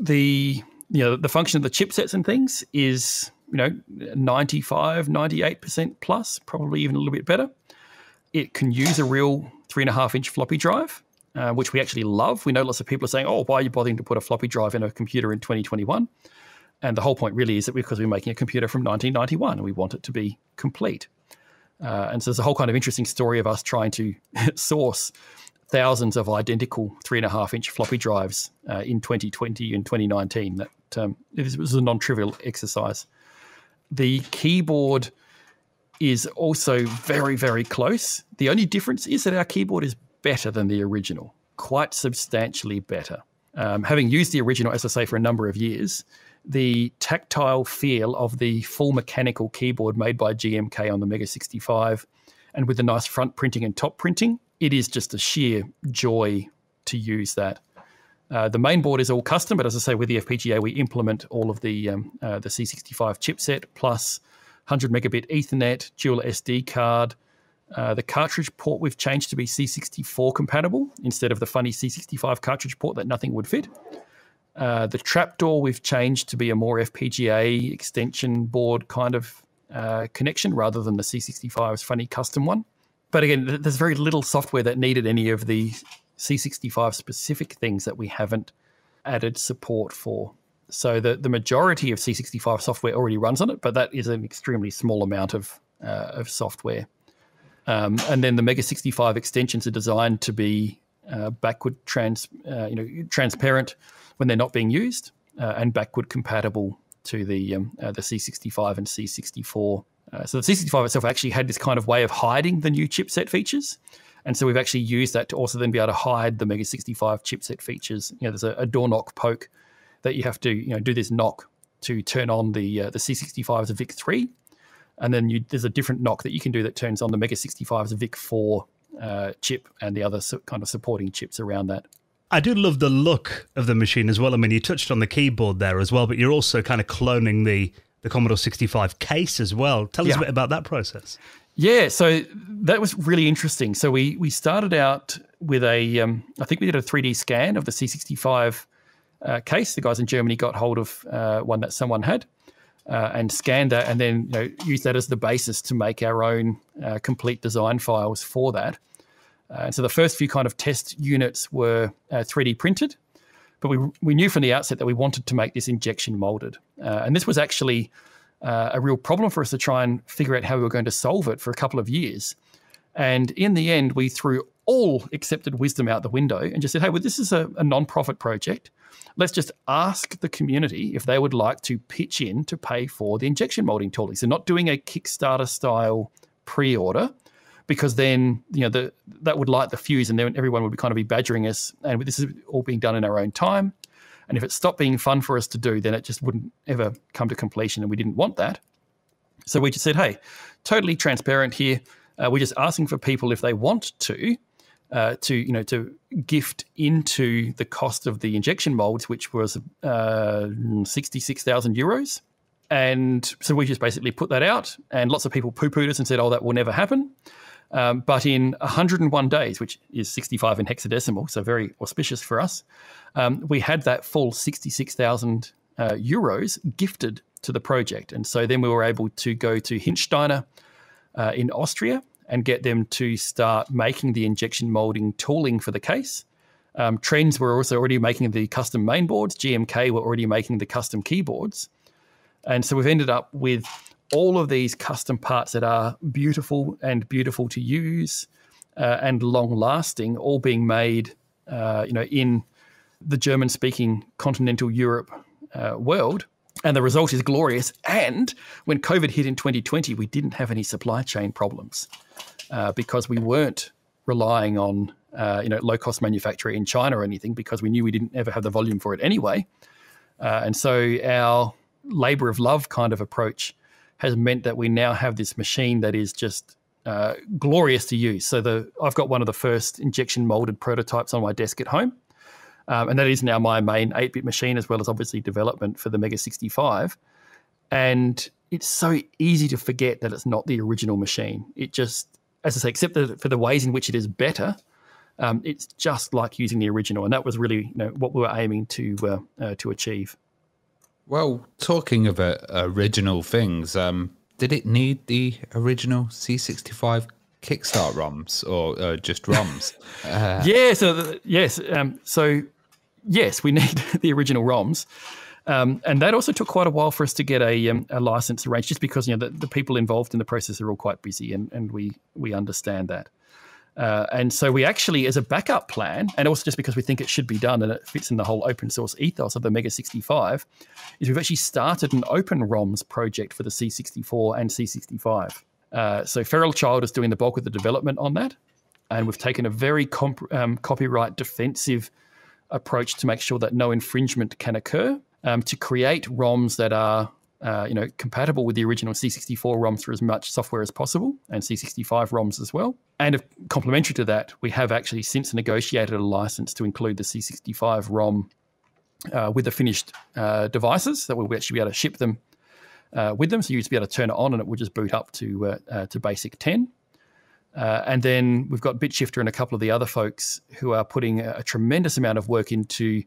the you know the function of the chipsets and things is you know 95 98% plus probably even a little bit better it can use a real three and a half inch floppy drive uh, which we actually love. We know lots of people are saying, "Oh, why are you bothering to put a floppy drive in a computer in 2021?" And the whole point really is that because we're making a computer from 1991 and we want it to be complete. Uh, and so there's a whole kind of interesting story of us trying to source thousands of identical three and a half inch floppy drives uh, in 2020 and 2019. That um, it was a non-trivial exercise. The keyboard is also very, very close. The only difference is that our keyboard is better than the original, quite substantially better. Um, having used the original, as I say, for a number of years, the tactile feel of the full mechanical keyboard made by GMK on the Mega 65 and with the nice front printing and top printing, it is just a sheer joy to use that. Uh, the main board is all custom, but as I say, with the FPGA, we implement all of the um, uh, the C65 chipset plus 100 megabit Ethernet, dual SD card, uh, the cartridge port we've changed to be C64 compatible instead of the funny C65 cartridge port that nothing would fit. Uh, the trapdoor we've changed to be a more FPGA extension board kind of uh, connection rather than the C65's funny custom one. But again, there's very little software that needed any of the C65 specific things that we haven't added support for. So the, the majority of C65 software already runs on it, but that is an extremely small amount of, uh, of software. Um, and then the Mega 65 extensions are designed to be uh, backward trans, uh, you know, transparent when they're not being used, uh, and backward compatible to the um, uh, the C65 and C64. Uh, so the C65 itself actually had this kind of way of hiding the new chipset features, and so we've actually used that to also then be able to hide the Mega 65 chipset features. You know, there's a, a door knock poke that you have to you know do this knock to turn on the uh, the C65's VIC3 and then you, there's a different knock that you can do that turns on the Mega 65's VIC4 uh, chip and the other su- kind of supporting chips around that. I do love the look of the machine as well. I mean, you touched on the keyboard there as well, but you're also kind of cloning the the Commodore 65 case as well. Tell us yeah. a bit about that process. Yeah, so that was really interesting. So we we started out with a, um, I think we did a 3D scan of the C65 uh, case. The guys in Germany got hold of uh, one that someone had, uh, and scan that and then you know, use that as the basis to make our own uh, complete design files for that. Uh, and so the first few kind of test units were 3D uh, printed, but we, we knew from the outset that we wanted to make this injection molded. Uh, and this was actually a real problem for us to try and figure out how we were going to solve it for a couple of years. And in the end, we threw all accepted wisdom out the window and just said, hey, well, this is a, a non-profit project. Let's just ask the community if they would like to pitch in to pay for the injection molding tooling. So not doing a Kickstarter style pre-order, because then you know the that would light the fuse, and then everyone would be kind of be badgering us, and this is all being done in our own time. And if it stopped being fun for us to do, then it just wouldn't ever come to completion, and we didn't want that. So we just said, hey, totally transparent here. Uh, we're just asking for people if they want to, uh, to you know, to gift into the cost of the injection molds, which was uh, sixty-six thousand euros. And so we just basically put that out, and lots of people poo-pooed us and said, "Oh, that will never happen." Um, but in 101 days, which is 65 in hexadecimal, so very auspicious for us, um, we had that full 66,000 uh, euros gifted to the project. And so then we were able to go to Hintsteiner uh, in Austria and get them to start making the injection molding tooling for the case. Um, Trenz were also already making the custom mainboards. GMK were already making the custom keyboards. And so we've ended up with all of these custom parts that are beautiful and beautiful to use uh, and long lasting, all being made, uh, you know, in the German speaking continental Europe uh, world. And the result is glorious. And when COVID hit in 2020, we didn't have any supply chain problems uh, because we weren't relying on uh, you know low cost manufacturer in China or anything because we knew we didn't ever have the volume for it anyway. Uh, and so our labor of love kind of approach has meant that we now have this machine that is just uh, glorious to use. So the I've got one of the first injection molded prototypes on my desk at home, um, and that is now my main 8-bit machine as well as obviously development for the Mega 65. And it's so easy to forget that it's not the original machine. It just, as I say, except for the ways in which it is better, um, it's just like using the original, and that was really you know, what we were aiming to uh, uh, to achieve. Well, talking of uh, original things, um, did it need the original C65 Kickstart ROMs or uh, just ROMs? Uh, yeah, so the, yes, um, so yes, we need the original ROMs. Um, and that also took quite a while for us to get a, um, a license arranged, just because you know the, the, people involved in the process are all quite busy, and, and we we understand that. Uh, and so we actually, as a backup plan, and also just because we think it should be done and it fits in the whole open source ethos of the Mega 65, is we've actually started an open ROMs project for the C64 and C65. Uh, so Feral Child is doing the bulk of the development on that, and we've taken a very um, copyright defensive approach to make sure that no infringement can occur. Um, to create ROMs that are uh, you know, compatible with the original C64 ROMs for as much software as possible, and C65 ROMs as well. And complementary to that, we have actually since negotiated a license to include the C65 ROM uh, with the finished uh, devices that we'll actually be able to ship them uh, with them. So you'd be able to turn it on, and it will just boot up to uh, uh, to Basic 10. And then we've got BitShifter and a couple of the other folks who are putting a, a tremendous amount of work into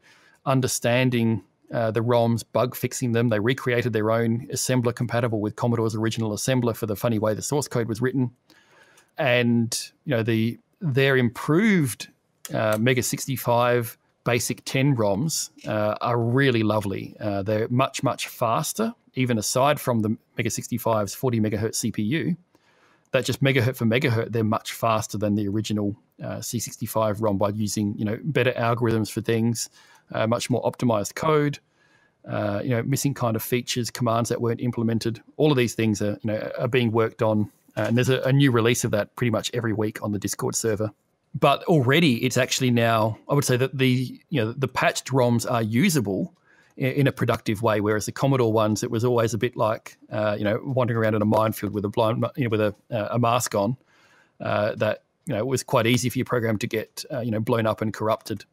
understanding uh, the ROMs, bug fixing them. They recreated their own assembler compatible with Commodore's original assembler for the funny way the source code was written. And you know the their improved uh, Mega 65 Basic 10 ROMs uh, are really lovely. Uh, they're much much faster, even aside from the Mega 65's 40 megahertz CPU. That just megahertz for megahertz, they're much faster than the original uh, C65 ROM by using you know better algorithms for things, uh, much more optimized code. Uh, you know, missing kind of features, commands that weren't implemented. All of these things are, you know, are being worked on, uh, and there's a, a, new release of that pretty much every week on the Discord server. But already, it's actually now. I would say that the you know the patched ROMs are usable in, a productive way, whereas the Commodore ones, it was always a bit like uh, you know wandering around in a minefield with a blind, you know, with a, a mask on. Uh, that you know it was quite easy for your program to get uh, you know blown up and corrupted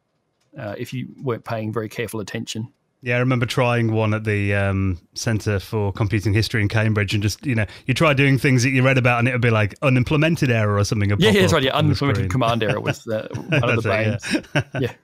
uh, if you weren't paying very careful attention. Yeah, I remember trying one at the um, Centre for Computing History in Cambridge, and just you know, you try doing things that you read about, and it would be like unimplemented error or something. Yeah, yeah, that's right. Yeah, unimplemented command error was uh, one of the. It, yeah. yeah.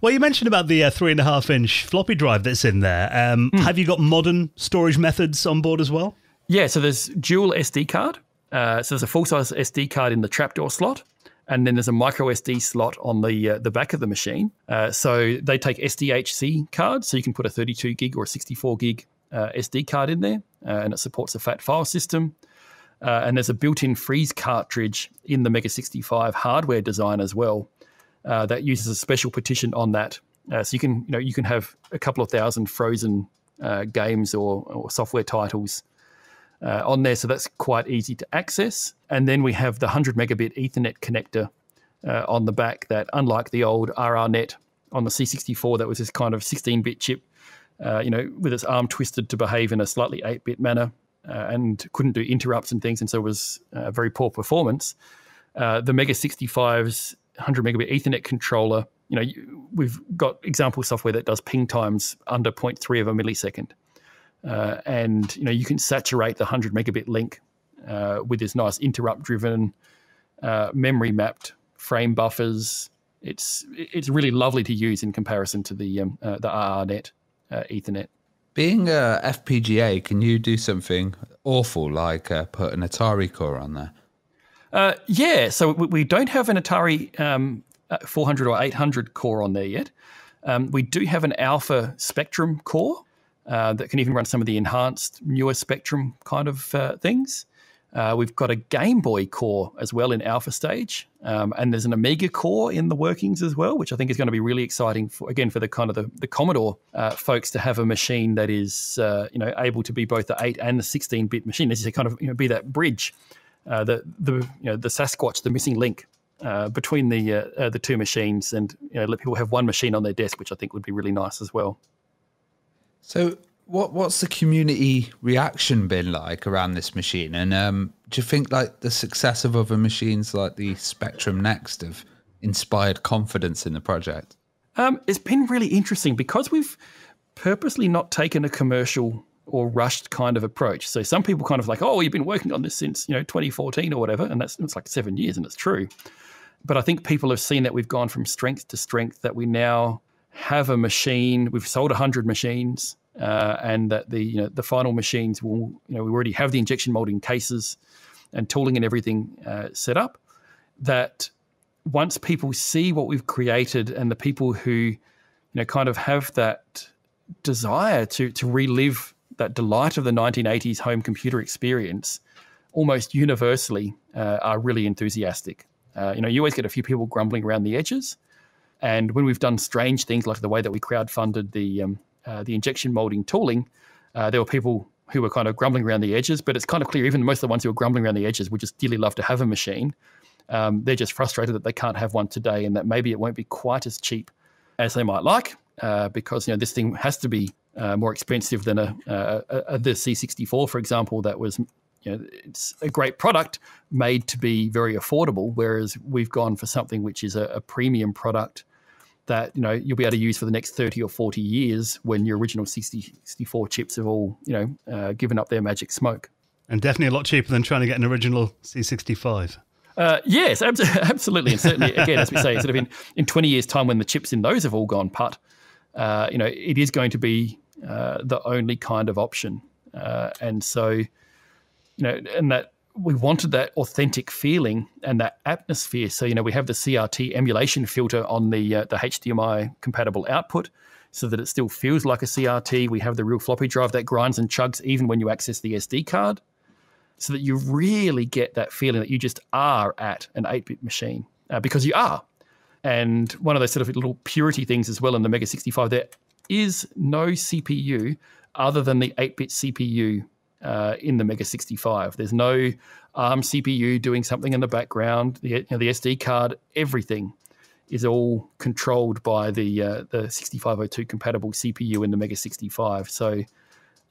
Well, you mentioned about the uh, three and a half inch floppy drive that's in there. Um, hmm. Have you got modern storage methods on board as well? Yeah, so there's dual SD card. Uh, so there's a full size SD card in the trapdoor slot and then there's a micro SD slot on the uh, the back of the machine. Uh, so they take SDHC cards, so you can put a 32 gig or a 64 gig uh, SD card in there, uh, and it supports a fat file system. Uh, and there's a built-in freeze cartridge in the Mega 65 hardware design as well uh, that uses a special partition on that. Uh, so you can you know you can have a couple of thousand frozen uh, games or, or, software titles uh, on there, so that's quite easy to access. And then we have the 100 megabit Ethernet connector uh, on the back that, unlike the old RRNet on the C64, that was this kind of 16-bit chip, uh, you know, with its arm twisted to behave in a slightly 8-bit manner uh, and couldn't do interrupts and things, and so it was uh, very poor performance. Uh, the Mega 65's 100 megabit Ethernet controller, you know, we've got example software that does ping times under 0.3 of a millisecond. Uh, and you know you can saturate the 100 megabit link uh, with this nice interrupt driven uh, memory mapped frame buffers. It's it's really lovely to use in comparison to the um, uh, the RRNet uh, Ethernet. Being a FPGA, can you do something awful like uh, put an Atari core on there? Uh, yeah, so we, don't have an Atari um, 400 or 800 core on there yet. Um, we do have an Alpha Spectrum core uh, that can even run some of the enhanced newer Spectrum kind of uh, things. Uh, we've got a Game Boy core as well in alpha stage, um, and there's an Amiga core in the workings as well, which I think is going to be really exciting for again for the kind of the, the Commodore uh, folks to have a machine that is uh, you know able to be both the eight and the 16 bit machine, as you say, kind of you know be that bridge, uh, the the you know the Sasquatch, the missing link uh, between the uh, uh, the two machines, and you know let people have one machine on their desk, which I think would be really nice as well. So what what's the community reaction been like around this machine? And um, do you think like the success of other machines like the Spectrum Next have inspired confidence in the project? Um, it's been really interesting because we've purposely not taken a commercial or rushed kind of approach. So some people kind of like, oh, you've been working on this since you know 2014 or whatever, and that's it's like seven years, and it's true. But I think people have seen that we've gone from strength to strength. That we now have a machine. We've sold hundred machines uh, and that the you know, the final machines will you know we already have the injection molding cases and tooling and everything uh, set up. That once people see what we've created and the people who you know kind of have that desire to to relive that delight of the 1980s home computer experience, almost universally uh, are really enthusiastic. Uh, you know, you always get a few people grumbling around the edges. And when we've done strange things like the way that we crowdfunded the um, uh, the injection molding tooling, uh, there were people who were kind of grumbling around the edges. But it's kind of clear, even most of the ones who were grumbling around the edges would just dearly love to have a machine. Um, they're just frustrated that they can't have one today, and that maybe it won't be quite as cheap as they might like, uh, because you know this thing has to be uh, more expensive than a, a, a, the C64, for example, that was you know, it's a great product made to be very affordable, whereas we've gone for something which is a, a premium product that you know you'll be able to use for the next 30 or 40 years when your original C64 chips have all you know uh, given up their magic smoke. And definitely a lot cheaper than trying to get an original c65 uh, yes absolutely and certainly again as we say sort of in, in 20 years time when the chips in those have all gone put uh, you know it is going to be uh, the only kind of option uh, and so you know and that we wanted that authentic feeling and that atmosphere. So you know we have the CRT emulation filter on the uh, the HDMI compatible output, so that it still feels like a CRT. We have the real floppy drive that grinds and chugs even when you access the SD card, so that you really get that feeling that you just are at an 8-bit machine uh, because you are. And one of those sort of little purity things as well in the Mega 65, there is no CPU other than the 8-bit CPU uh, in the Mega 65. There's no ARM CPU doing something in the background. The, you know, the SD card, everything is all controlled by the uh, the 6502 compatible CPU in the Mega 65. So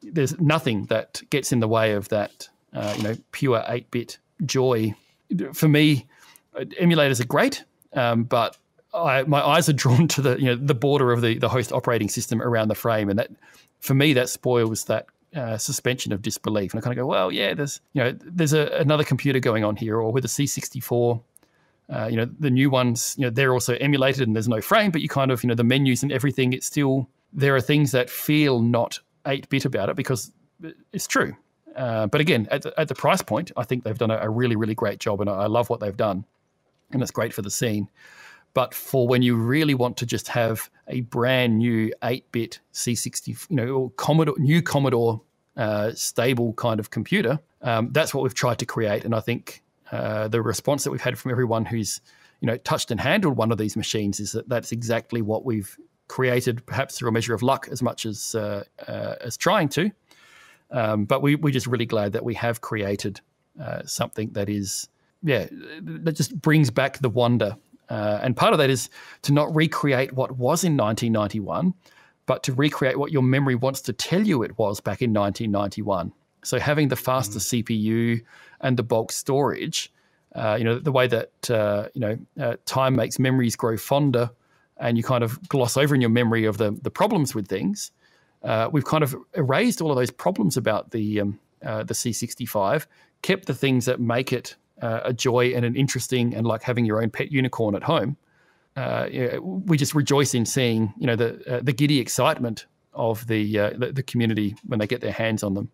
there's nothing that gets in the way of that, uh, you know, pure 8-bit joy. For me, emulators are great, um, but I, my eyes are drawn to the you know the border of the the host operating system around the frame, and that for me that spoils that uh, suspension of disbelief. And I kind of go, well, yeah, there's you know there's a, another computer going on here, or with a C64. Uh, you know the new ones, you know they're also emulated and there's no frame, but you kind of you know the menus and everything. It's still there are things that feel not eight bit about it because it's true. Uh, but again, at the, at the, price point, I think they've done a, a really really great job, and I, I love what they've done, and it's great for the scene. But for when you really want to just have a brand new 8 bit C60, you know, Commodore, new Commodore uh, stable kind of computer. Um, that's what we've tried to create, and I think uh, the response that we've had from everyone who's you know touched and handled one of these machines is that that's exactly what we've created, perhaps through a measure of luck as much as uh, uh, as trying to. Um, but we we're just really glad that we have created uh, something that is yeah that just brings back the wonder. Uh, and part of that is to not recreate what was in 1991, but to recreate what your memory wants to tell you it was back in 1991. So having the faster mm. CPU and the bulk storage, uh, you know, the way that uh, you know uh, time makes memories grow fonder, and you kind of gloss over in your memory of the the problems with things. Uh, we've kind of erased all of those problems about the um, uh, the C65, kept the things that make it uh, a joy and an interesting and like having your own pet unicorn at home. we just rejoice in seeing you know the the giddy excitement of the, the the community when they get their hands on them.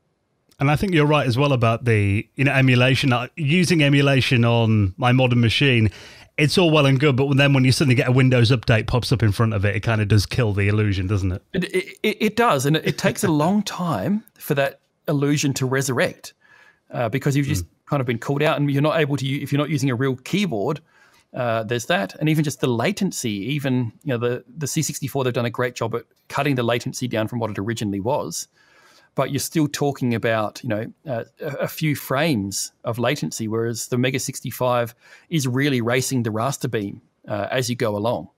And I think you're right as well about the you know emulation. Uh, using emulation on my modern machine, it's all well and good, but then when you suddenly get a Windows update pops up in front of it, it kind of does kill the illusion, doesn't it? It, it, it does, and it, it, takes a long time for that illusion to resurrect uh, because you've just mm. Kind of been called out, and you're not able to. If you're not using a real keyboard, uh, there's that, and even just the latency. Even you know the the C64, they've done a great job at cutting the latency down from what it originally was but you're still talking about you know uh, a few frames of latency, whereas the Mega 65 is really racing the raster beam uh, as you go along.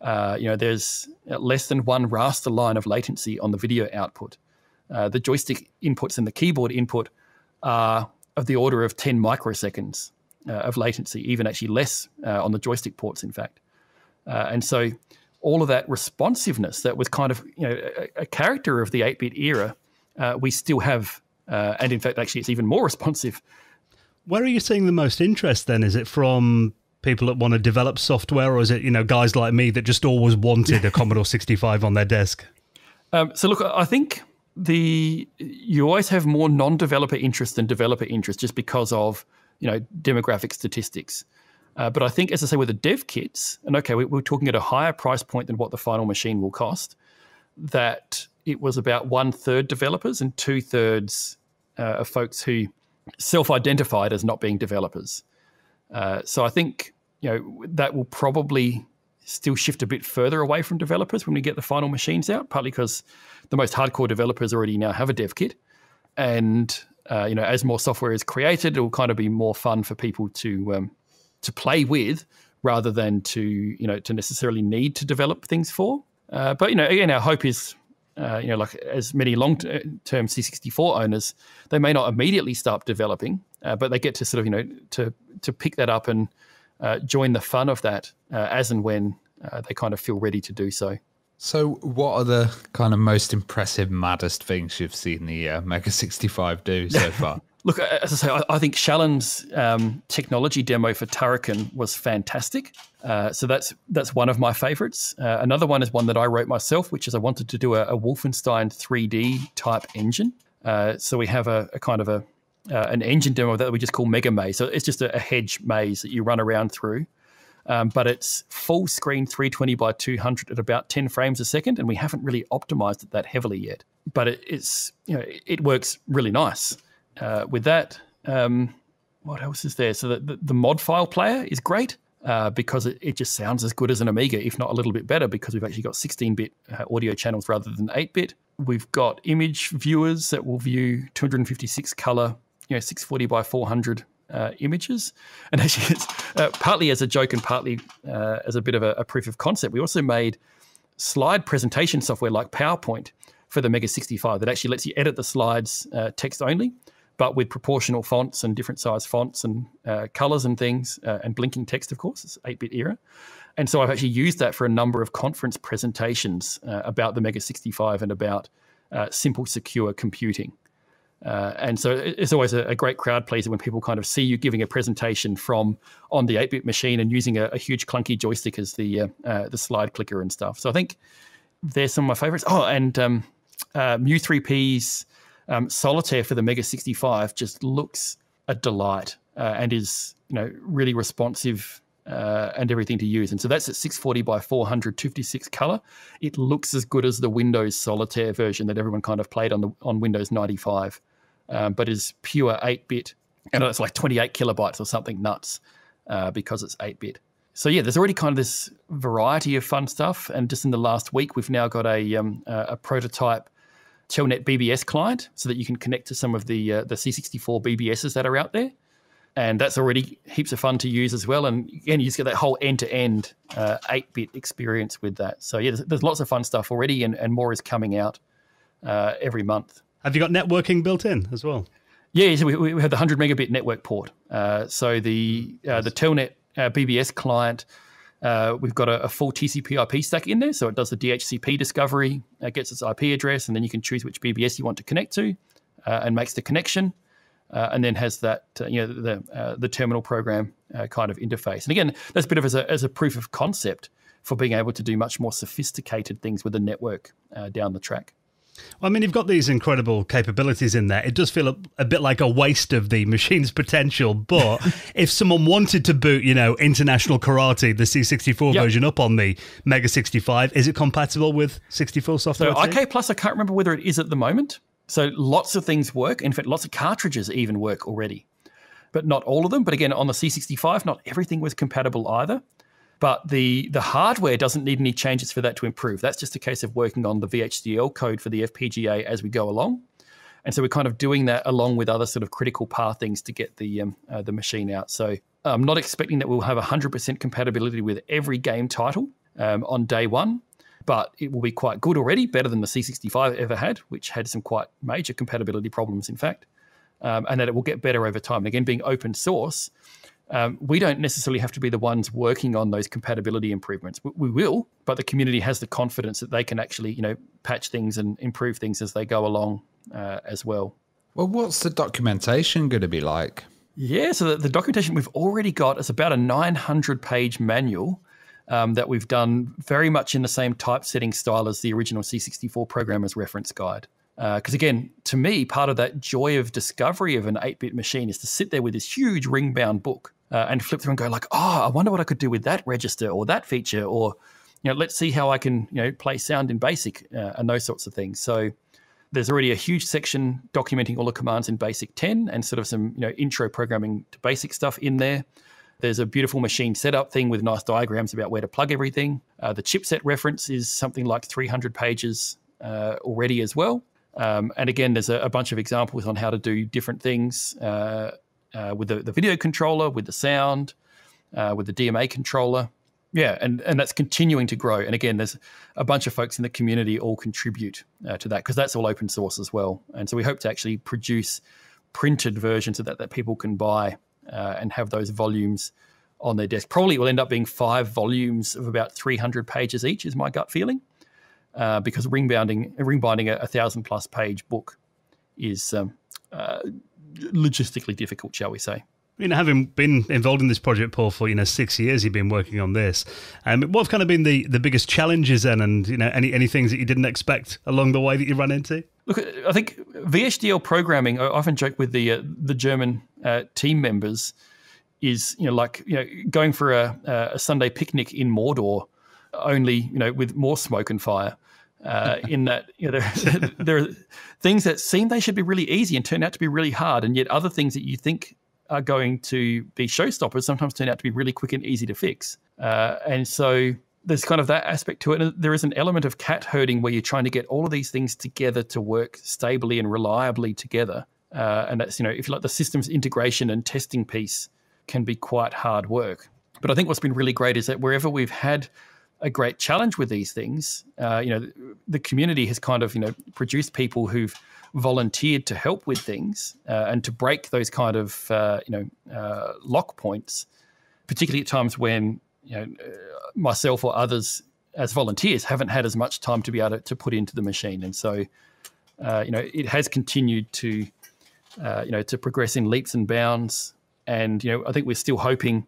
Uh, you know, there's less than one raster line of latency on the video output. Uh, the joystick inputs and the keyboard input are of the order of 10 microseconds uh, of latency, even actually less uh, on the joystick ports, in fact. and so all of that responsiveness that was kind of you know a, a character of the 8-bit era uh, we still have, uh, and in fact, actually, it's even more responsive. Where are you seeing the most interest then? Is it from people that want to develop software, or is it you know guys like me that just always wanted a Commodore 65 on their desk? Um, so look, I think the you always have more non-developer interest than developer interest just because of you know demographic statistics. Uh, but I think, as I say, with the dev kits, and okay, we, we're talking at a higher price point than what the final machine will cost. That it was about one third developers and two thirds uh, of folks who self-identified as not being developers. Uh, so I think you know that will probably still shift a bit further away from developers when we get the final machines out, partly because the most hardcore developers already now have a dev kit, and uh, you know as more software is created, it will kind of be more fun for people to um, to play with rather than to you know to necessarily need to develop things for. Uh, but you know, again, our hope is uh, you know, like as many long-term C64 owners, they may not immediately start developing, uh, but they get to sort of, you know, to to pick that up and uh, join the fun of that uh, as and when uh, they kind of feel ready to do so. So, what are the kind of most impressive, maddest things you've seen the uh, Mega 65 do so far? Look, as I say, I, I think Shallan's um, technology demo for Turrican was fantastic. Uh, so that's that's one of my favorites. Uh, another one is one that I wrote myself, which is I wanted to do a, a Wolfenstein 3D type engine. Uh, so we have a, a kind of a uh, an engine demo that we just call Mega Maze. So it's just a, a hedge maze that you run around through. Um, but it's full screen 320 by 200 at about 10 frames a second, and we haven't really optimized it that heavily yet. But it, it's you know it works really nice uh, with that, um, what else is there? So the, the, the mod file player is great uh, because it, it, just sounds as good as an Amiga, if not a little bit better, because we've actually got 16-bit uh, audio channels rather than 8-bit. We've got image viewers that will view 256 color, you know, 640 by 400 uh, images. And actually, it's uh, partly as a joke and partly uh, as a bit of a, a, proof of concept. We also made slide presentation software like PowerPoint for the Mega 65 that actually lets you edit the slides uh, text only but with proportional fonts and different size fonts and uh, colors and things uh, and blinking text, of course. It's 8 bit era. And so I've actually used that for a number of conference presentations about the Mega 65 and about simple, secure computing. Uh, and so it's always a, a, great crowd pleaser when people kind of see you giving a presentation from on the 8-bit machine and using a, a huge clunky joystick as the uh, the slide clicker and stuff. So I think they're some of my favorites. Oh, and um, Mu3P's um, Solitaire for the Mega 65 just looks a delight uh, and is you know really responsive uh, and everything to use. And so that's at 640 by 400, 256 color. It looks as good as the Windows Solitaire version that everyone kind of played on the on Windows 95, um, but is pure 8-bit, and it's like 28 kilobytes or something nuts uh, because it's 8-bit. So yeah, there's already kind of this variety of fun stuff, and just in the last week, we've now got a um, a prototype Telnet BBS client, so that you can connect to some of the uh, the C64 BBSs that are out there and that's already heaps of fun to use as well. And again, you just get that whole end to end eight bit experience with that. So yeah, there's, there's, lots of fun stuff already, and, and more is coming out uh, every month. Have you got networking built in as well? Yeah, so we, we have the 100 megabit network port. Uh, so the uh, the Telnet uh, BBS client. Uh, we've got a, a, full TCP/IP stack in there, so it does the DHCP discovery, uh, gets its IP address, and then you can choose which BBS you want to connect to, and makes the connection uh, and then has that uh, you know the uh, the terminal program uh, kind of interface. And again, that's a bit of as a as a proof of concept for being able to do much more sophisticated things with the network uh, down the track. Well, I mean, you've got these incredible capabilities in there. It does feel a, a bit like a waste of the machine's potential. But if someone wanted to boot, you know, International Karate, the C64 yep. version, up on the Mega 65, is it compatible with 64 software? So IK Plus, I can't remember whether it is at the moment. So lots of things work. In fact, lots of cartridges even work already, but not all of them. But again, on the C65, not everything was compatible either. But the the hardware doesn't need any changes for that to improve. That's just a case of working on the VHDL code for the FPGA as we go along. And so we're kind of doing that along with other sort of critical path things to get the um, uh, the machine out. So I'm not expecting that we'll have 100% compatibility with every game title um, on day one but it will be quite good already, better than the C65 ever had, which had some quite major compatibility problems, in fact, um, and that it will get better over time. And again, being open source, um, we don't necessarily have to be the ones working on those compatibility improvements. We, we, will, but the community has the confidence that they can actually, you know, patch things and improve things as they go along uh, as well. Well, what's the documentation going to be like? Yeah, so the, the documentation we've already got is about a 900 page manual um, that we've done very much in the same typesetting style as the original C64 programmer's reference guide. Because uh, again, to me, part of that joy of discovery of an 8 bit machine is to sit there with this huge ring bound book uh, and flip through and go, like, oh, I wonder what I could do with that register or that feature, or, you know, let's see how I can, you know, play sound in BASIC uh, and those sorts of things. So, there's already a huge section documenting all the commands in BASIC 10 and sort of some you know intro programming to BASIC stuff in there. There's a beautiful machine setup thing with nice diagrams about where to plug everything. Uh, the chipset reference is something like 300 pages uh, already as well. Um, and again, there's a, a, bunch of examples on how to do different things uh, uh with the, the, video controller, with the sound, uh, with the DMA controller. Yeah, and, and that's continuing to grow. And again, there's a bunch of folks in the community all contribute uh, to that because that's all open source as well. And so we hope to actually produce printed versions of that that people can buy uh, and have those volumes on their desk. Probably it will end up being five volumes of about 300 pages each, is my gut feeling, uh, because ring binding, ring binding a, a, thousand plus page book is um, uh, logistically difficult, shall we say. You know, having been involved in this project, Paul, for you know six years, you've been working on this. Um, what have kind of been the, the biggest challenges then, and you know any any things that you didn't expect along the way that you ran into? Look, I think VHDL programming. I often joke with the uh, the German uh, team members is you know like you know going for a, a Sunday picnic in Mordor, only you know with more smoke and fire. Uh, in that you know there, there are things that seem they should be really easy and turn out to be really hard, and yet other things that you think are going to be showstoppers sometimes turn out to be really quick and easy to fix. Uh, and so there's kind of that aspect to it. And there is an element of cat herding where you're trying to get all of these things together to work stably and reliably together. Uh, and that's, you know, if you like the systems integration and testing piece can be quite hard work. But I think what's been really great is that wherever we've had a great challenge with these things, uh, you know, the community has kind of, you know, produced people who've volunteered to help with things uh, and to break those kind of, uh, you know, uh, lock points, particularly at times when, you know, myself or others as volunteers haven't had as much time to be able to, to put into the machine. And so, uh, you know, it has continued to, uh, you know, to progress in leaps and bounds. And, you know, I think we're still hoping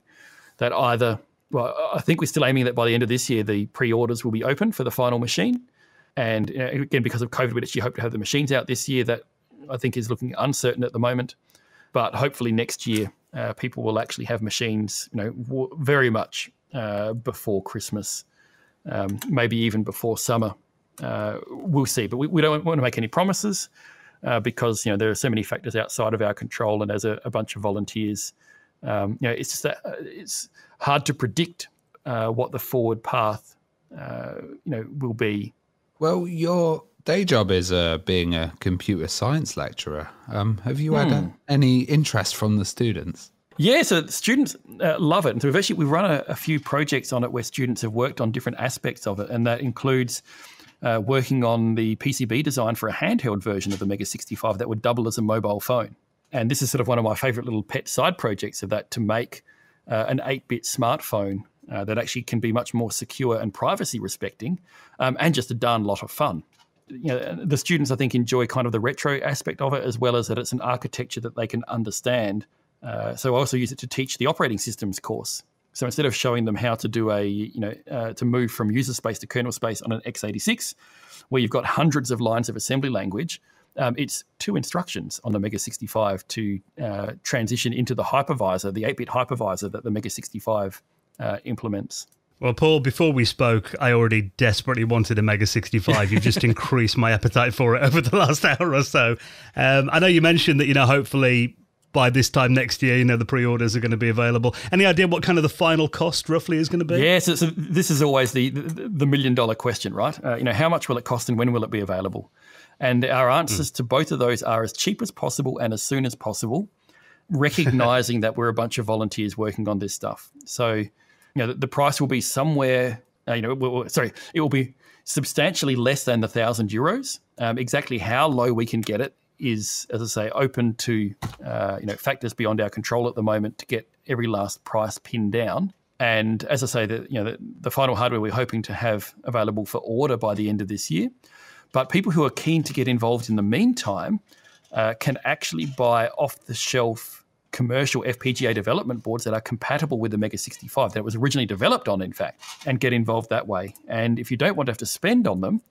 that either, well, I think we're still aiming that by the end of this year, the pre orders will be open for the final machine. And you know, again, because of COVID, we actually hope to have the machines out this year. That I think is looking uncertain at the moment. But hopefully next year, uh, people will actually have machines, you know, very much uh, before Christmas, um, maybe even before summer. Uh, we'll see, but we, we, don't want to make any promises uh, because you know there are so many factors outside of our control, and as a, a bunch of volunteers, um, you know, it's just that uh, it's hard to predict uh, what the forward path, you know, will be. Well, your day job is uh, being a computer science lecturer. Um, have you had hmm. any interest from the students? Yeah, so students uh, love it, and so we've actually we've run a, a, few projects on it where students have worked on different aspects of it, and that includes uh, working on the PCB design for a handheld version of the Mega 65 that would double as a mobile phone. And this is sort of one of my favorite little pet side projects of that to make uh, an 8-bit smartphone uh, that actually can be much more secure and privacy respecting, um, and just a darn lot of fun. You know, the students I think enjoy kind of the retro aspect of it as well as that it's an architecture that they can understand uh, so I also use it to teach the operating systems course. So instead of showing them how to do a, you know, uh, to move from user space to kernel space on an x86, where you've got hundreds of lines of assembly language, um, it's two instructions on the Mega 65 to uh, transition into the hypervisor, the 8-bit hypervisor that the Mega 65 uh, implements. Well, Paul, before we spoke, I already desperately wanted a Mega 65. You've just increased my appetite for it over the last hour or so. Um, I know you mentioned that, you know, hopefully by this time next year, you know, the pre-orders are going to be available. Any idea what kind of the final cost roughly is going to be? Yes, yeah, so, so this is always the, the, the million dollar question, right? Uh, you know, how much will it cost and when will it be available? And our answers mm. to both of those are as cheap as possible and as soon as possible, recognizing that we're a bunch of volunteers working on this stuff. So, you know, the, the price will be somewhere, uh, you know, sorry, it will be substantially less than the thousand euros. Um, exactly how low we can get it is, as I say, open to uh, you know factors beyond our control at the moment to get every last price pinned down. And as I say, the you know the, the final hardware we're hoping to have available for order by the end of this year. But people who are keen to get involved in the meantime uh, can actually buy off the shelf commercial FPGA development boards that are compatible with the Mega 65 that it was originally developed on, in fact, and get involved that way. And if you don't want to have to spend on them,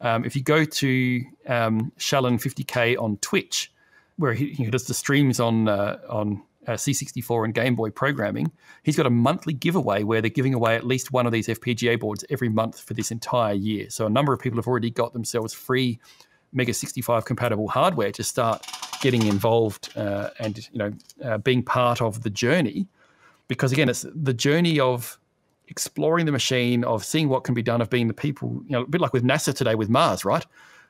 um, if you go to um, Shallan 50K on Twitch, where he, he does the streams on uh, on uh, C64 and Game Boy programming, he's got a monthly giveaway where they're giving away at least one of these FPGA boards every month for this entire year. So a number of people have already got themselves free Mega 65 compatible hardware to start getting involved uh, and you know uh, being part of the journey. Because again, it's the journey of exploring the machine, of seeing what can be done, of being the people, you know, a bit like with NASA today with Mars, right?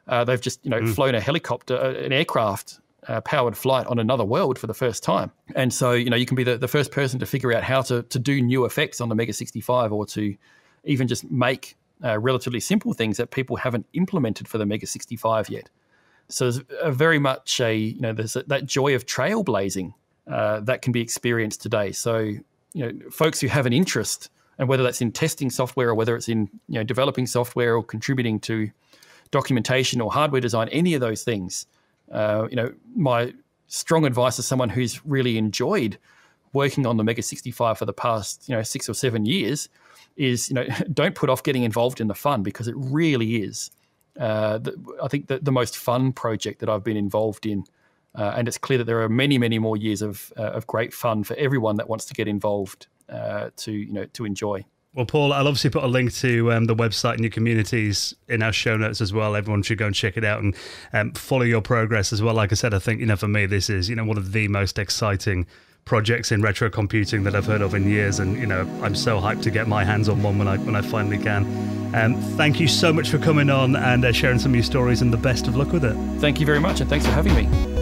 Uh, they've just, you know, mm. flown a helicopter, uh, an aircraft uh, powered flight on another world for the first time. And so, you know, you can be the, the first person to figure out how to, to do new effects on the Mega 65 or to even just make uh, relatively simple things that people haven't implemented for the Mega 65 yet. So there's a very much a, you know, there's a, that joy of trailblazing uh, that can be experienced today. So, you know, folks who have an interest and whether that's in testing software or whether it's in you know developing software or contributing to documentation or hardware design, any of those things. Uh, you know, my strong advice as someone who's really enjoyed working on the Mega 65 for the past you know six or seven years is you know don't put off getting involved in the fun because it really is. Uh, the, I think the, the most fun project that I've been involved in. Uh, and it's clear that there are many, many more years of, uh, of great fun for everyone that wants to get involved uh, to you know to enjoy. Well, Paul, I'll obviously put a link to um, the website and your communities in our show notes as well. Everyone should go and check it out and um, follow your progress as well. Like I said, I think you know for me this is you know one of the most exciting projects in retro computing that I've heard of in years, and you know I'm so hyped to get my hands on one when I when I finally can. Um, thank you so much for coming on and uh, sharing some of your stories, and the best of luck with it. Thank you very much, and thanks for having me.